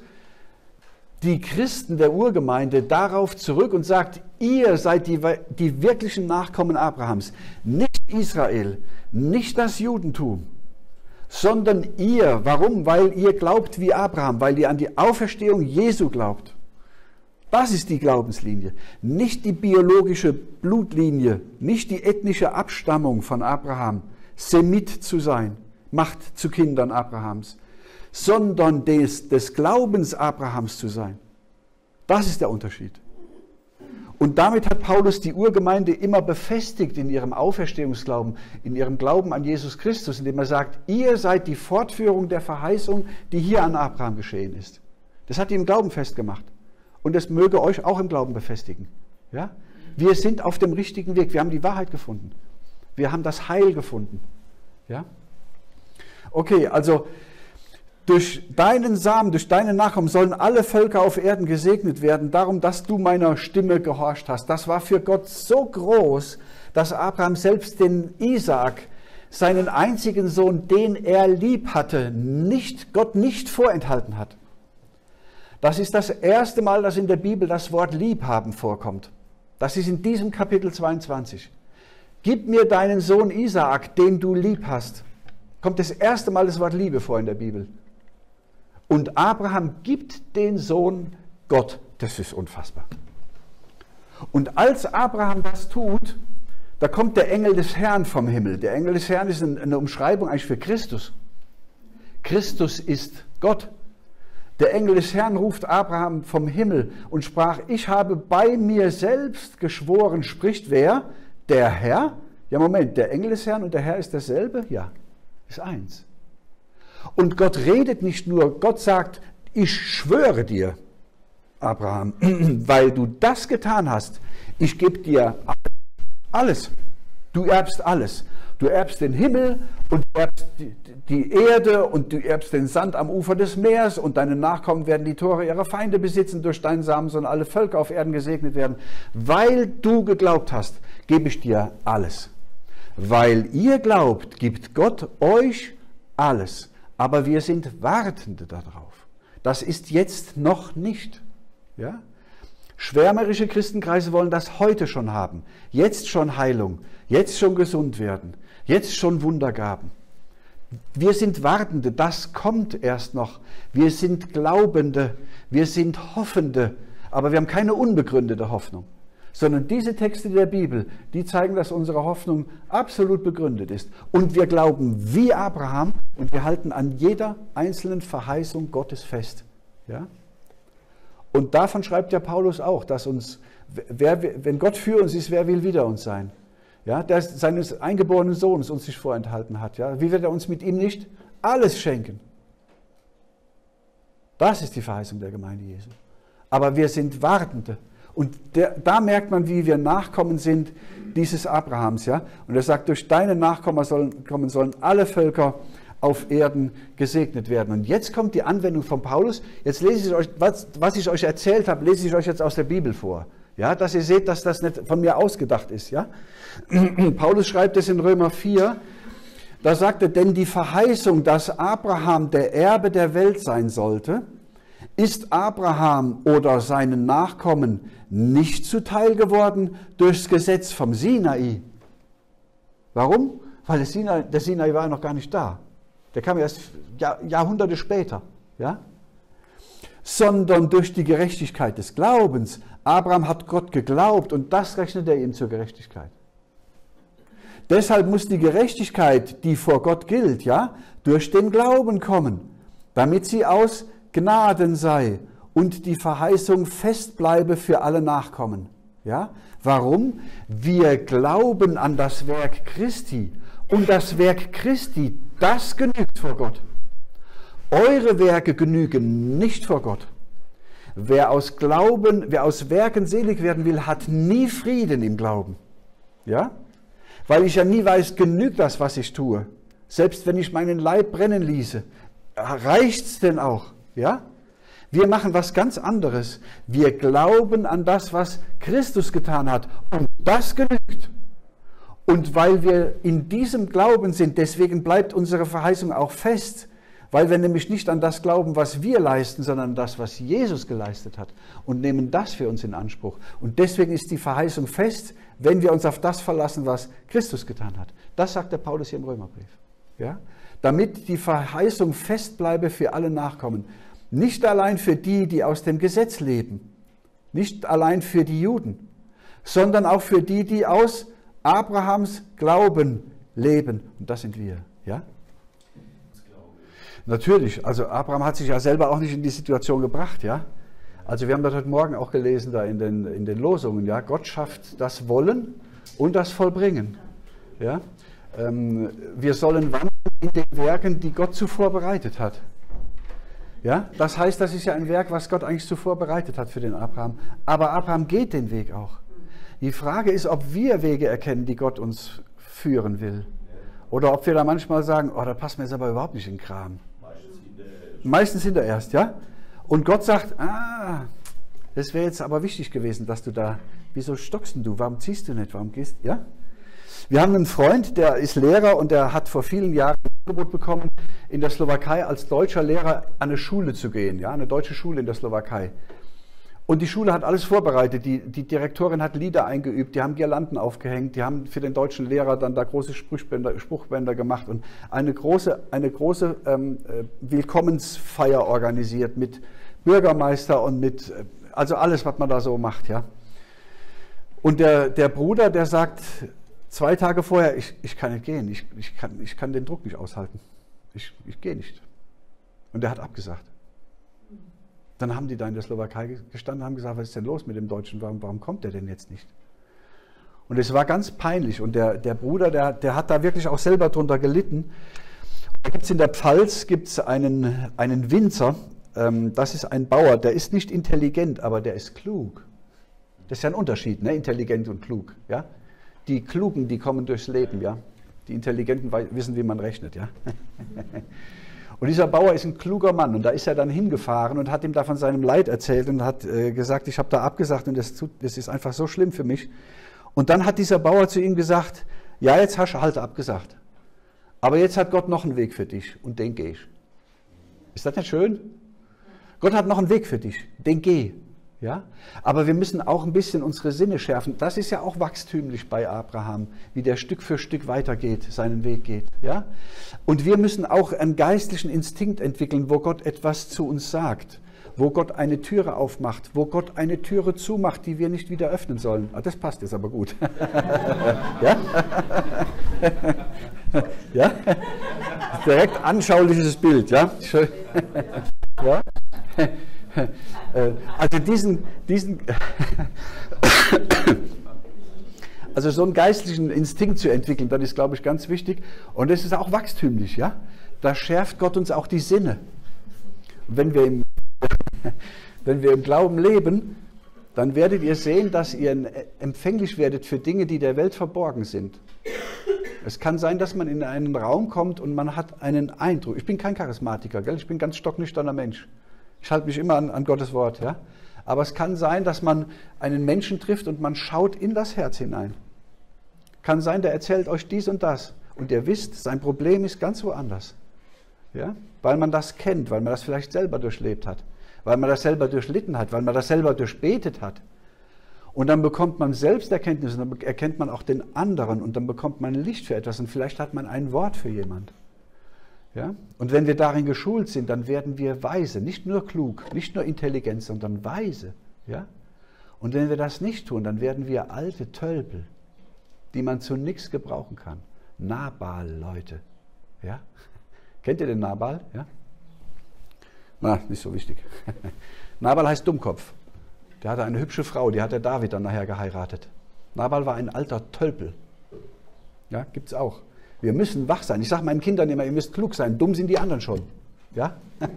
die Christen der Urgemeinde darauf zurück und sagt, ihr seid die, die wirklichen Nachkommen Abrahams, nicht Israel, nicht das Judentum, sondern ihr. Warum? Weil ihr glaubt wie Abraham, weil ihr an die Auferstehung Jesu glaubt. Das ist die Glaubenslinie, nicht die biologische Blutlinie, nicht die ethnische Abstammung von Abraham, Semit zu sein macht zu Kindern Abrahams, sondern des, des Glaubens Abrahams zu sein. Das ist der Unterschied. Und damit hat Paulus die Urgemeinde immer befestigt in ihrem Auferstehungsglauben, in ihrem Glauben an Jesus Christus, indem er sagt, ihr seid die Fortführung der Verheißung, die hier an Abraham geschehen ist. Das hat ihn im Glauben festgemacht. Und das möge euch auch im Glauben befestigen. Ja? Wir sind auf dem richtigen Weg. Wir haben die Wahrheit gefunden. Wir haben das Heil gefunden. Ja? Okay, also durch deinen Samen, durch deine Nachkommen sollen alle Völker auf Erden gesegnet werden, darum, dass du meiner Stimme gehorcht hast. Das war für Gott so groß, dass Abraham selbst den Isaak, seinen einzigen Sohn, den er lieb hatte, nicht, Gott nicht vorenthalten hat. Das ist das erste Mal, dass in der Bibel das Wort Liebhaben vorkommt. Das ist in diesem Kapitel 22. Gib mir deinen Sohn Isaak, den du lieb hast kommt das erste Mal das Wort Liebe vor in der Bibel. Und Abraham gibt den Sohn Gott. Das ist unfassbar. Und als Abraham das tut, da kommt der Engel des Herrn vom Himmel. Der Engel des Herrn ist eine Umschreibung eigentlich für Christus. Christus ist Gott. Der Engel des Herrn ruft Abraham vom Himmel und sprach, ich habe bei mir selbst geschworen, spricht wer? Der Herr? Ja, Moment, der Engel des Herrn und der Herr ist dasselbe? Ja ist eins. Und Gott redet nicht nur, Gott sagt, ich schwöre dir. Abraham, weil du das getan hast. Ich gebe dir alles. Du erbst alles. Du erbst den Himmel und du erbst die, Erde und du erbst den Sand am Ufer des Meeres und deine Nachkommen werden die Tore ihrer Feinde besitzen. Durch deinen Samen sollen alle Völker auf Erden gesegnet werden. Weil du geglaubt hast, gebe ich dir alles. Weil ihr glaubt, gibt Gott euch alles. Aber wir sind Wartende darauf. Das ist jetzt noch nicht. Ja? Schwärmerische Christenkreise wollen das heute schon haben. Jetzt schon Heilung. Jetzt schon gesund werden. Jetzt schon Wundergaben. Wir sind Wartende, das kommt erst noch. Wir sind Glaubende, wir sind Hoffende, aber wir haben keine unbegründete Hoffnung, sondern diese Texte der Bibel, die zeigen, dass unsere Hoffnung absolut begründet ist. Und wir glauben wie Abraham und wir halten an jeder einzelnen Verheißung Gottes fest. Ja? Und davon schreibt ja Paulus auch, dass uns, wer, wenn Gott für uns ist, wer will wider uns sein? ja, der seines eingeborenen Sohnes uns nicht vorenthalten hat. Ja. Wie wird er uns mit ihm nicht alles schenken? Das ist die Verheißung der Gemeinde Jesu. Aber wir sind Wartende. Und der, da merkt man, wie wir Nachkommen sind dieses Abrahams. Ja? Und er sagt, durch deine Nachkommen sollen, sollen alle Völker auf Erden gesegnet werden. Und jetzt kommt die Anwendung von Paulus. Jetzt lese ich euch, was, was ich euch erzählt habe, lese ich euch jetzt aus der Bibel vor. Ja, dass ihr seht, dass das nicht von mir ausgedacht ist. Ja? Paulus schreibt es in Römer 4, da sagt er, denn die Verheißung, dass Abraham der Erbe der Welt sein sollte, ist Abraham oder seinen Nachkommen nicht zuteil geworden durchs Gesetz vom Sinai. Warum? Weil der Sinai, der Sinai war noch gar nicht da. Der kam erst Jahr, Jahrhunderte später. Ja? Sondern durch die Gerechtigkeit des Glaubens Abraham hat Gott geglaubt und das rechnet er ihm zur Gerechtigkeit. Deshalb muss die Gerechtigkeit, die vor Gott gilt, ja, durch den Glauben kommen, damit sie aus Gnaden sei und die Verheißung fest bleibe für alle Nachkommen. Ja? Warum? Wir glauben an das Werk Christi und das Werk Christi, das genügt vor Gott. Eure Werke genügen nicht vor Gott. Wer aus Glauben, wer aus Werken selig werden will, hat nie Frieden im Glauben. Ja? Weil ich ja nie weiß, genügt das, was ich tue? Selbst wenn ich meinen Leib brennen ließe, reicht's denn auch? Ja? Wir machen was ganz anderes. Wir glauben an das, was Christus getan hat. Und das genügt. Und weil wir in diesem Glauben sind, deswegen bleibt unsere Verheißung auch fest. Weil wir nämlich nicht an das glauben, was wir leisten, sondern an das, was Jesus geleistet hat und nehmen das für uns in Anspruch. Und deswegen ist die Verheißung fest, wenn wir uns auf das verlassen, was Christus getan hat. Das sagt der Paulus hier im Römerbrief. Ja? Damit die Verheißung fest bleibe für alle Nachkommen. Nicht allein für die, die aus dem Gesetz leben, nicht allein für die Juden, sondern auch für die, die aus Abrahams Glauben leben. Und das sind wir. Ja? Natürlich, also Abraham hat sich ja selber auch nicht in die Situation gebracht, ja. Also wir haben das heute Morgen auch gelesen da in den, in den Losungen, ja. Gott schafft das Wollen und das Vollbringen, ja. Ähm, wir sollen wandeln in den Werken, die Gott zuvor bereitet hat. Ja, das heißt, das ist ja ein Werk, was Gott eigentlich zuvor bereitet hat für den Abraham. Aber Abraham geht den Weg auch. Die Frage ist, ob wir Wege erkennen, die Gott uns führen will. Oder ob wir da manchmal sagen, oh, da passt mir jetzt aber überhaupt nicht in den Kram. Meistens hintererst, ja? Und Gott sagt, ah, das wäre jetzt aber wichtig gewesen, dass du da, wieso stockst du? Warum ziehst du nicht? Warum gehst Ja? Wir haben einen Freund, der ist Lehrer und der hat vor vielen Jahren Angebot bekommen, in der Slowakei als deutscher Lehrer an eine Schule zu gehen, ja, eine deutsche Schule in der Slowakei. Und die Schule hat alles vorbereitet. Die, die, Direktorin hat Lieder eingeübt, die haben Girlanden aufgehängt, die haben für den deutschen Lehrer dann da große Spruchbänder, Spruchbänder gemacht und eine große, eine große ähm, äh, Willkommensfeier organisiert mit Bürgermeister und mit, äh, also alles, was man da so macht, ja. Und der, der Bruder, der sagt zwei Tage vorher, ich, ich kann nicht gehen, ich, ich, kann, ich kann den Druck nicht aushalten. Ich, ich gehe nicht. Und der hat abgesagt. Dann haben die da in der Slowakei gestanden und haben gesagt, was ist denn los mit dem Deutschen? Warum, warum kommt der denn jetzt nicht? Und es war ganz peinlich. Und der, der Bruder, der, der hat da wirklich auch selber drunter gelitten. Da gibt es in der Pfalz gibt's einen, einen Winzer, ähm, das ist ein Bauer, der ist nicht intelligent, aber der ist klug. Das ist ja ein Unterschied, ne? intelligent und klug. Ja? Die Klugen, die kommen durchs Leben, ja. Die Intelligenten wissen, wie man rechnet, ja. Und dieser Bauer ist ein kluger Mann und da ist er dann hingefahren und hat ihm da von seinem Leid erzählt und hat äh, gesagt, ich habe da abgesagt und das, tut, das ist einfach so schlimm für mich. Und dann hat dieser Bauer zu ihm gesagt, ja, jetzt hast du halt abgesagt. Aber jetzt hat Gott noch einen Weg für dich und den geh ich. Ist das nicht schön? Gott hat noch einen Weg für dich, den geh. Ja? Aber wir müssen auch ein bisschen unsere Sinne schärfen. Das ist ja auch wachstümlich bei Abraham, wie der Stück für Stück weitergeht, seinen Weg geht. Ja? Und wir müssen auch einen geistlichen Instinkt entwickeln, wo Gott etwas zu uns sagt, wo Gott eine Türe aufmacht, wo Gott eine Türe zumacht, die wir nicht wieder öffnen sollen. Ah, das passt jetzt aber gut. ja? ja? Direkt anschauliches Bild. Ja? ja? Äh, also diesen, diesen also so einen geistlichen Instinkt zu entwickeln, das ist, glaube ich, ganz wichtig. Und das ist auch wachstümlich, ja. Da schärft Gott uns auch die Sinne. Wenn wir im, wenn wir im Glauben leben, dann werdet ihr sehen, dass ihr empfänglich werdet für Dinge, die der Welt verborgen sind. Es kann sein, dass man in einen Raum kommt und man hat einen Eindruck. Ich bin kein Charismatiker, gell? ich bin ein ganz stocknüchterner Mensch. Ich halte mich immer an, an Gottes Wort. Ja? Aber es kann sein, dass man einen Menschen trifft und man schaut in das Herz hinein. Kann sein, der erzählt euch dies und das. Und ihr wisst, sein Problem ist ganz woanders. Ja? Weil man das kennt, weil man das vielleicht selber durchlebt hat, weil man das selber durchlitten hat, weil man das selber durchbetet hat. Und dann bekommt man selbst Erkenntnis und dann erkennt man auch den anderen und dann bekommt man Licht für etwas und vielleicht hat man ein Wort für jemand. Ja? Und wenn wir darin geschult sind, dann werden wir weise, nicht nur klug, nicht nur intelligent, sondern weise. Ja? Und wenn wir das nicht tun, dann werden wir alte Tölpel, die man zu nichts gebrauchen kann. Nabal, Leute. Ja? Kennt ihr den Nabal? Ja? Na, nicht so wichtig. Nabal heißt Dummkopf. Der hatte eine hübsche Frau, die hat der David dann nachher geheiratet. Nabal war ein alter Tölpel. Ja, es auch. Wir müssen wach sein. Ich sage meinen Kindern immer, ihr müsst klug sein. Dumm sind die anderen schon. Ja?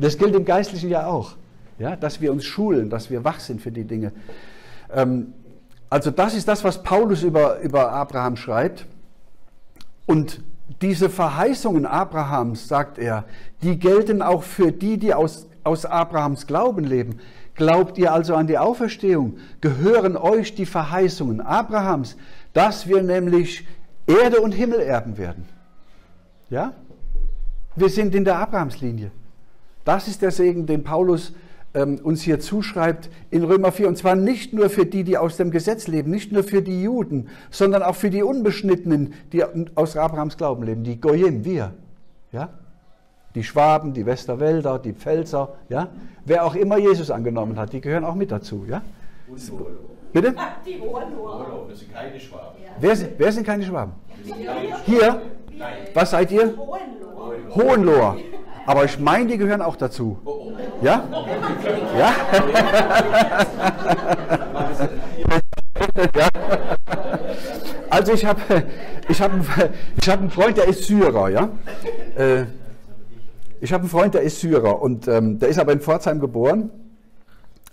Das gilt im Geistlichen ja auch. Ja? Dass wir uns schulen, dass wir wach sind für die Dinge. Ähm, also das ist das, was Paulus über, über Abraham schreibt. Und diese Verheißungen Abrahams, sagt er, die gelten auch für die, die aus, aus Abrahams Glauben leben. Glaubt ihr also an die Auferstehung? Gehören euch die Verheißungen Abrahams, dass wir nämlich Erde und Himmel erben werden. Ja? Wir sind in der Abrahamslinie. Das ist der Segen, den Paulus ähm, uns hier zuschreibt in Römer 4. Und zwar nicht nur für die, die aus dem Gesetz leben, nicht nur für die Juden, sondern auch für die Unbeschnittenen, die aus Abrahams Glauben leben, die Goyim, wir. Ja? Die Schwaben, die Westerwälder, die Pfälzer, ja? wer auch immer Jesus angenommen hat, die gehören auch mit dazu. Ja? Bitte? Die Ohrlohr. Das sind keine Schwaben. Wer, wer sind keine Schwaben? Hier? Was seid ihr? Hohenlohr. Aber ich meine, die gehören auch dazu. Ja? Ja? ja? Also ich habe ich hab, ich hab einen Freund, der ist Syrer, ja? Äh, ich habe einen Freund, der ist Syrer und ähm, der ist aber in Pforzheim geboren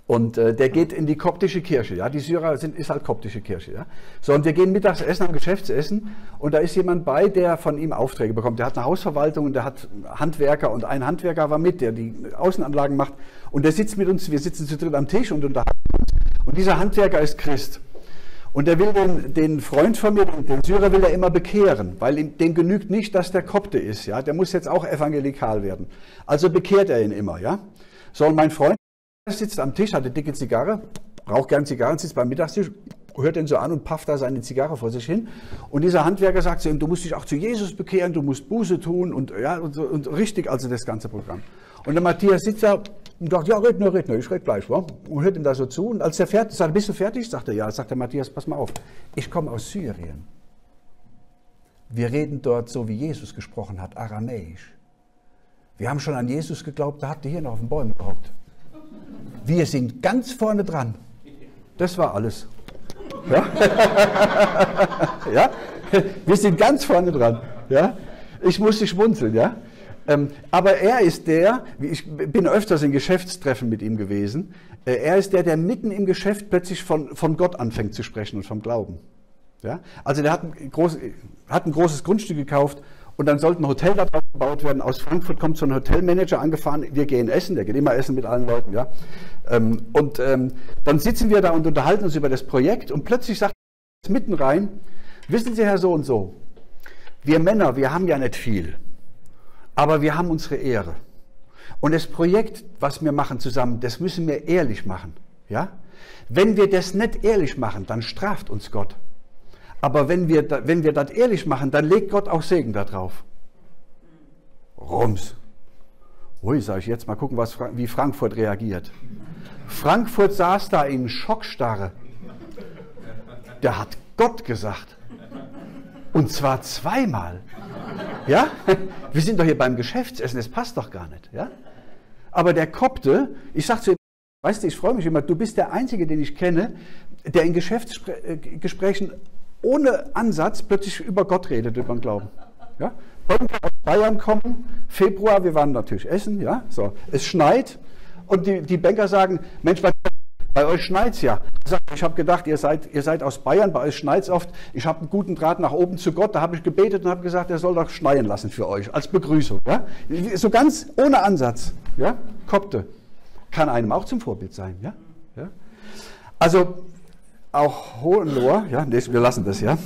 und äh, der geht in die koptische Kirche. Ja? Die Syrer sind, ist halt koptische Kirche. Ja? So, und wir gehen mittags essen, am Geschäftsessen. Und da ist jemand bei, der von ihm Aufträge bekommt. Der hat eine Hausverwaltung und der hat Handwerker. Und ein Handwerker war mit, der die Außenanlagen macht. Und der sitzt mit uns, wir sitzen zu dritt am Tisch und unterhalten uns. Und dieser Handwerker ist Christ. Und er will den, den Freund von mir, den Syrer, will er immer bekehren, weil ihm, dem genügt nicht, dass der Kopte ist. Ja? Der muss jetzt auch evangelikal werden. Also bekehrt er ihn immer. Ja? So, und mein Freund sitzt am Tisch, hat eine dicke Zigarre, raucht gern Zigarren, sitzt beim Mittagstisch, hört ihn so an und pafft da seine Zigarre vor sich hin. Und dieser Handwerker sagt zu ihm, du musst dich auch zu Jesus bekehren, du musst Buße tun und, ja, und, und richtig, also das ganze Programm. Und der Matthias sitzt da und sagt, ja, red nur, red nur, ich red gleich, wa? und hört ihm da so zu. Und als er fertig sagt, bist du fertig? Sagt er, ja. Sagt der Matthias, pass mal auf, ich komme aus Syrien. Wir reden dort so, wie Jesus gesprochen hat, aramäisch. Wir haben schon an Jesus geglaubt, da habt ihr hier noch auf den Bäumen gehockt. Wir sind ganz vorne dran. Das war alles. Ja? ja? Wir sind ganz vorne dran. Ja? Ich musste schmunzeln. Ja? Ähm, aber er ist der, ich bin öfters in Geschäftstreffen mit ihm gewesen, äh, er ist der, der mitten im Geschäft plötzlich von, von Gott anfängt zu sprechen und vom Glauben. Ja? Also der hat ein, groß, hat ein großes Grundstück gekauft und dann sollte ein Hotel da drauf gebaut werden. Aus Frankfurt kommt so ein Hotelmanager angefahren, wir gehen essen, der geht immer essen mit allen Leuten. Ja? Ähm, und ähm, dann sitzen wir da und unterhalten uns über das Projekt und plötzlich sagt er mitten rein, wissen Sie, Herr so und so, wir Männer, wir haben ja nicht viel, aber wir haben unsere Ehre. Und das Projekt, was wir machen zusammen, das müssen wir ehrlich machen. Ja? Wenn wir das nicht ehrlich machen, dann straft uns Gott. Aber wenn wir, wenn wir das ehrlich machen, dann legt Gott auch Segen darauf. Rums. Ui, sage ich jetzt mal gucken, was, wie Frankfurt reagiert. Frankfurt saß da in Schockstarre. Der hat Gott gesagt. Und zwar zweimal. Ja? Wir sind doch hier beim Geschäftsessen, das passt doch gar nicht. Ja? Aber der Kopte, ich sage zu ihm, weißt du, ich freue mich immer, du bist der Einzige, den ich kenne, der in Geschäftsgesprächen ohne Ansatz plötzlich über Gott redet, über den Glauben. Ja? Banker aus Bayern kommen, Februar, wir waren natürlich essen, ja, so, es schneit und die, die Banker sagen, Mensch, bei euch schneit es ja. Ich habe gedacht, ihr seid, ihr seid aus Bayern, bei euch schneit es oft. Ich habe einen guten Draht nach oben zu Gott, da habe ich gebetet und habe gesagt, er soll doch schneien lassen für euch, als Begrüßung. Ja? So ganz ohne Ansatz. Ja? Kopte. Kann einem auch zum Vorbild sein. Ja? Ja? Also auch Hohenlohr, ja, nee, wir lassen das, ja.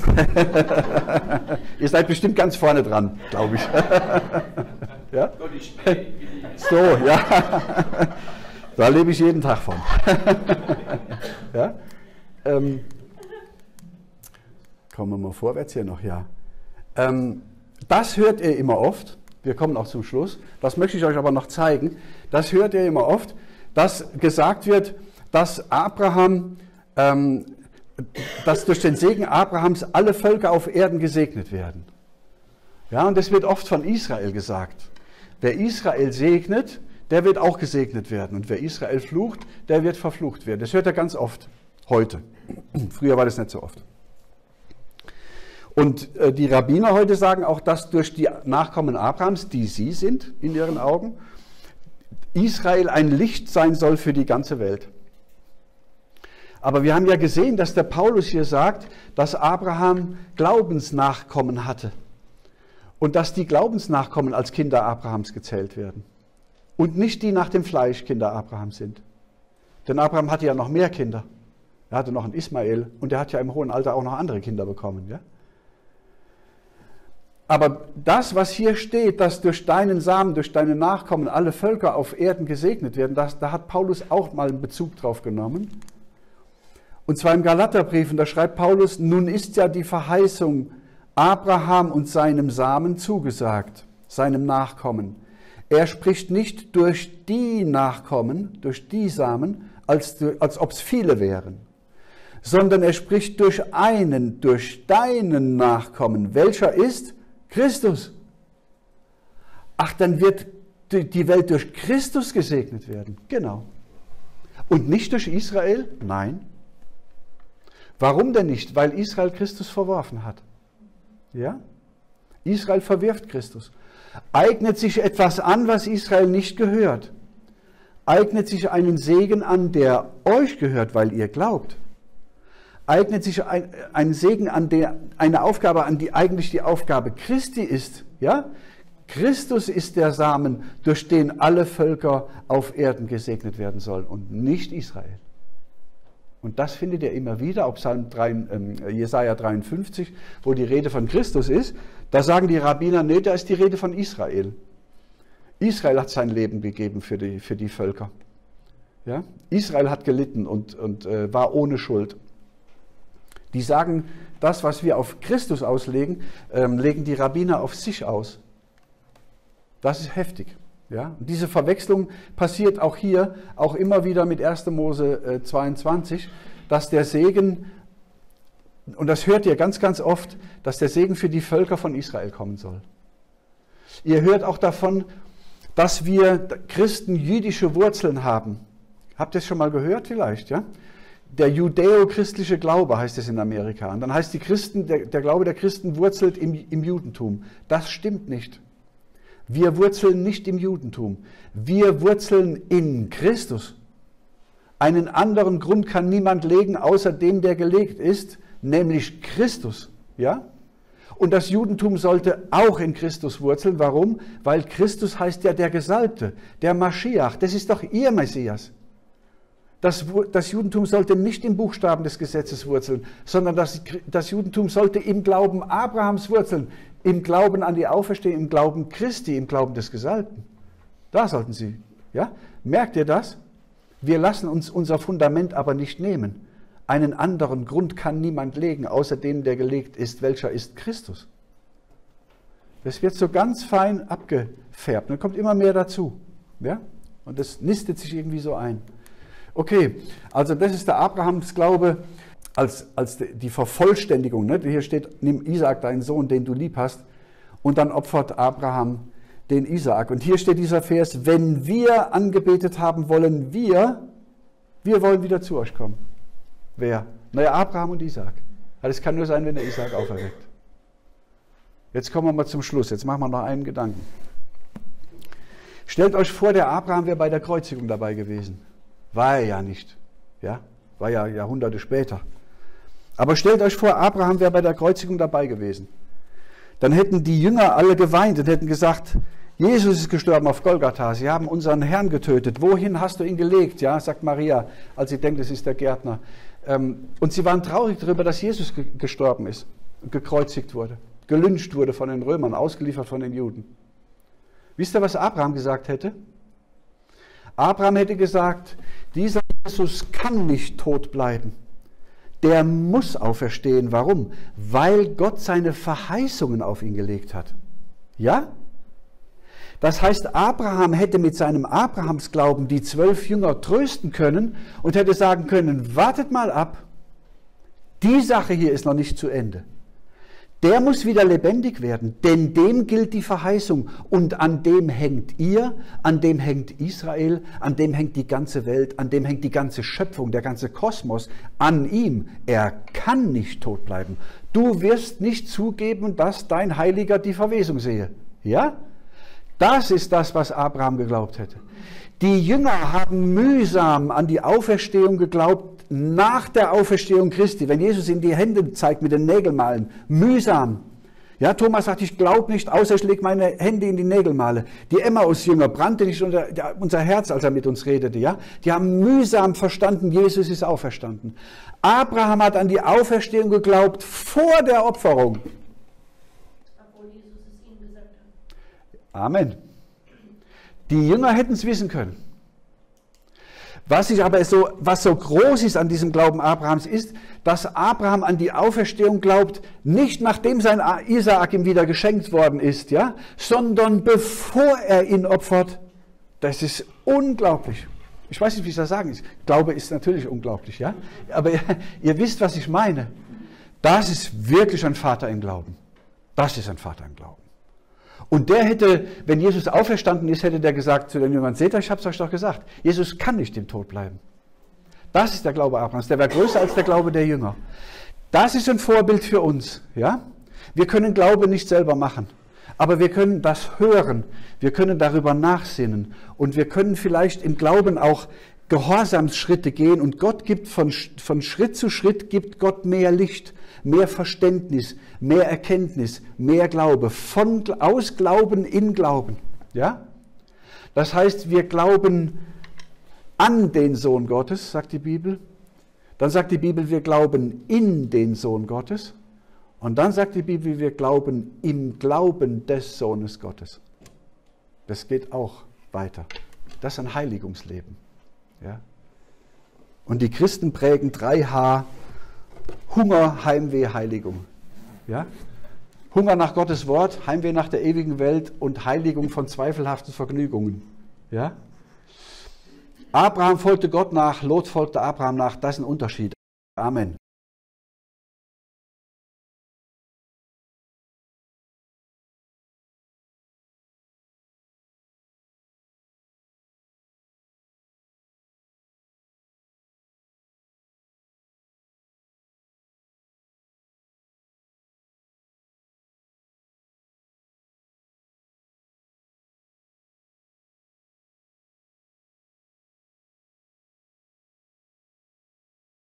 Ihr seid bestimmt ganz vorne dran, glaube ich. ja? So, ja. Da lebe ich jeden Tag von. ja? Ähm, kommen wir mal vorwärts hier noch, ja. Ähm, das hört ihr immer oft. Wir kommen auch zum Schluss. Das möchte ich euch aber noch zeigen. Das hört ihr immer oft, dass gesagt wird, dass Abraham ähm, dass durch den Segen Abrahams alle Völker auf Erden gesegnet werden. Ja, und das wird oft von Israel gesagt. Wer Israel segnet, der wird auch gesegnet werden. Und wer Israel flucht, der wird verflucht werden. Das hört er ganz oft heute. Früher war das nicht so oft. Und äh, die Rabbiner heute sagen auch, dass durch die Nachkommen Abrahams, die sie sind in ihren Augen, Israel ein Licht sein soll für die ganze Welt. Aber wir haben ja gesehen, dass der Paulus hier sagt, dass Abraham Glaubensnachkommen hatte und dass die Glaubensnachkommen als Kinder Abrahams gezählt werden und nicht die nach dem Fleisch Kinder Abrahams sind. Denn Abraham hatte ja noch mehr Kinder. Er hatte noch einen Ismael und er hat ja im hohen Alter auch noch andere Kinder bekommen. Ja? Aber das, was hier steht, dass durch deinen Samen, durch deine Nachkommen alle Völker auf Erden gesegnet werden, das, da hat Paulus auch mal einen Bezug drauf genommen. Und zwar im Galaterbrief, und da schreibt Paulus, nun ist ja die Verheißung Abraham und seinem Samen zugesagt, seinem Nachkommen. Er spricht nicht durch die Nachkommen, durch die Samen, als, als ob es viele wären, sondern er spricht durch einen, durch deinen Nachkommen. Welcher ist? Christus. Ach, dann wird die Welt durch Christus gesegnet werden. Genau. Und nicht durch Israel? Nein. Warum denn nicht? Weil Israel Christus verworfen hat. Ja? Israel verwirft Christus. Eignet sich etwas an, was Israel nicht gehört. Eignet sich einen Segen an, der euch gehört, weil ihr glaubt. Eignet sich ein, ein Segen an, der eine Aufgabe an, die eigentlich die Aufgabe Christi ist. Ja? Christus ist der Samen, durch den alle Völker auf Erden gesegnet werden sollen und nicht Israel. Und das findet ihr immer wieder, auch Psalm 3, äh, Jesaja 53, wo die Rede von Christus ist. Da sagen die Rabbiner, nee, da ist die Rede von Israel. Israel hat sein Leben gegeben für die, für die Völker. Ja? Israel hat gelitten und, und äh, war ohne Schuld. Die sagen, das, was wir auf Christus auslegen, ähm, legen die Rabbiner auf sich aus. Das ist heftig. Ja? Und diese Verwechslung passiert auch hier, auch immer wieder mit 1. Mose 22, äh, dass der Segen, und das hört ihr ganz, ganz oft, dass der Segen für die Völker von Israel kommen soll. Ihr hört auch davon, dass wir Christen jüdische Wurzeln haben. Habt ihr es schon mal gehört vielleicht? Ja? Der judäo-christliche Glaube heißt es in Amerika. Und dann heißt die Christen, der, der Glaube der Christen wurzelt im, im Judentum. Das stimmt nicht. Wir wurzeln nicht im Judentum. Wir wurzeln in Christus. Einen anderen Grund kann niemand legen, außer dem, der gelegt ist, nämlich Christus. Ja? Und das Judentum sollte auch in Christus wurzeln. Warum? Weil Christus heißt ja der Gesalbte, der Maschiach. Das ist doch ihr Messias. Das, das, Judentum sollte nicht im Buchstaben des Gesetzes wurzeln, sondern das, das Judentum sollte im Glauben Abrahams wurzeln, im Glauben an die Auferstehung, im Glauben Christi, im Glauben des Gesalbten. Da sollten Sie. Ja? Merkt ihr das? Wir lassen uns unser Fundament aber nicht nehmen. Einen anderen Grund kann niemand legen, außer dem, der gelegt ist. Welcher ist Christus? Das wird so ganz fein abgefärbt. Dann kommt immer mehr dazu. Ja? Und das nistet sich irgendwie so ein. Okay, also das ist der Abrahamsglaube als, als die Vervollständigung. Ne? Hier steht, nimm Isaac, deinen Sohn, den du lieb hast, und dann opfert Abraham den Isaac. Und hier steht dieser Vers, wenn wir angebetet haben, wollen wir, wir wollen wieder zu euch kommen. Wer? Naja, Abraham und Isaac. Das kann nur sein, wenn der Isaac auferweckt. Jetzt kommen wir mal zum Schluss. Jetzt machen wir noch einen Gedanken. Stellt euch vor, der Abraham wäre bei der Kreuzigung dabei gewesen. War er ja nicht. Ja? War ja Jahrhunderte später. Aber stellt euch vor, Abraham wäre bei der Kreuzigung dabei gewesen. Dann hätten die Jünger alle geweint und hätten gesagt, Jesus ist gestorben auf Golgatha. Sie haben unseren Herrn getötet. Wohin hast du ihn gelegt? Ja, sagt Maria, als sie denkt, es ist der Gärtner. Ähm, und sie waren traurig darüber, dass Jesus gestorben ist, gekreuzigt wurde, gelünscht wurde von den Römern, ausgeliefert von den Juden. Wisst ihr, was Abraham gesagt hätte? Abraham hätte gesagt, dieser Jesus kann nicht tot bleiben. Der muss auferstehen. Warum? Weil Gott seine Verheißungen auf ihn gelegt hat. Ja? Das heißt, Abraham hätte mit seinem Abrahamsglauben die zwölf Jünger trösten können und hätte sagen können, wartet mal ab, die Sache hier ist noch nicht zu Ende. Der muss wieder lebendig werden, denn dem gilt die Verheißung und an dem hängt ihr, an dem hängt Israel, an dem hängt die ganze Welt, an dem hängt die ganze Schöpfung, der ganze Kosmos, an ihm. Er kann nicht tot bleiben. Du wirst nicht zugeben, dass dein Heiliger die Verwesung sehe. Ja? Das ist das, was Abraham geglaubt hätte. Die Jünger haben mühsam an die Auferstehung geglaubt, nach der Auferstehung Christi, wenn Jesus ihm die Hände zeigt mit den Nägelmalen, mühsam. Ja, Thomas sagt, ich glaube nicht, außer ich lege meine Hände in die Nägelmale. Die Emmaus-Jünger brannte nicht unser, unser Herz, als er mit uns redete. Ja, die haben mühsam verstanden, Jesus ist auferstanden. Abraham hat an die Auferstehung geglaubt vor der Opferung. Amen. Die Jünger hätten es wissen können. Was ich aber so, was so groß ist an diesem Glauben Abrahams ist, dass Abraham an die Auferstehung glaubt, nicht nachdem sein Isaak ihm wieder geschenkt worden ist, ja, sondern bevor er ihn opfert. Das ist unglaublich. Ich weiß nicht, wie ich das sagen. Ich glaube, ist natürlich unglaublich, ja. Aber ihr, ihr wisst, was ich meine. Das ist wirklich ein Vater im Glauben. Das ist ein Vater im Glauben. Und der hätte, wenn Jesus auferstanden ist, hätte der gesagt zu den Jüngern, seht ihr, ich habe es euch doch gesagt, Jesus kann nicht im Tod bleiben. Das ist der Glaube Abrahams, der wäre größer als der Glaube der Jünger. Das ist ein Vorbild für uns. Ja? Wir können Glaube nicht selber machen, aber wir können das hören, wir können darüber nachsinnen und wir können vielleicht im Glauben auch Gehorsamsschritte gehen und Gott gibt von, von Schritt zu Schritt gibt Gott mehr Licht, mehr Verständnis, mehr Erkenntnis, mehr Glaube, von, aus Glauben in Glauben. Ja? Das heißt, wir glauben an den Sohn Gottes, sagt die Bibel. Dann sagt die Bibel, wir glauben in den Sohn Gottes. Und dann sagt die Bibel, wir glauben im Glauben des Sohnes Gottes. Das geht auch weiter. Das ist ein Heiligungsleben. Ja? Und die Christen prägen 3H Hunger, Heimweh, Heiligung. Ja? Hunger nach Gottes Wort, Heimweh nach der ewigen Welt und Heiligung von zweifelhaften Vergnügungen. Ja? Abraham folgte Gott nach, Lot folgte Abraham nach, das ist ein Unterschied. Amen.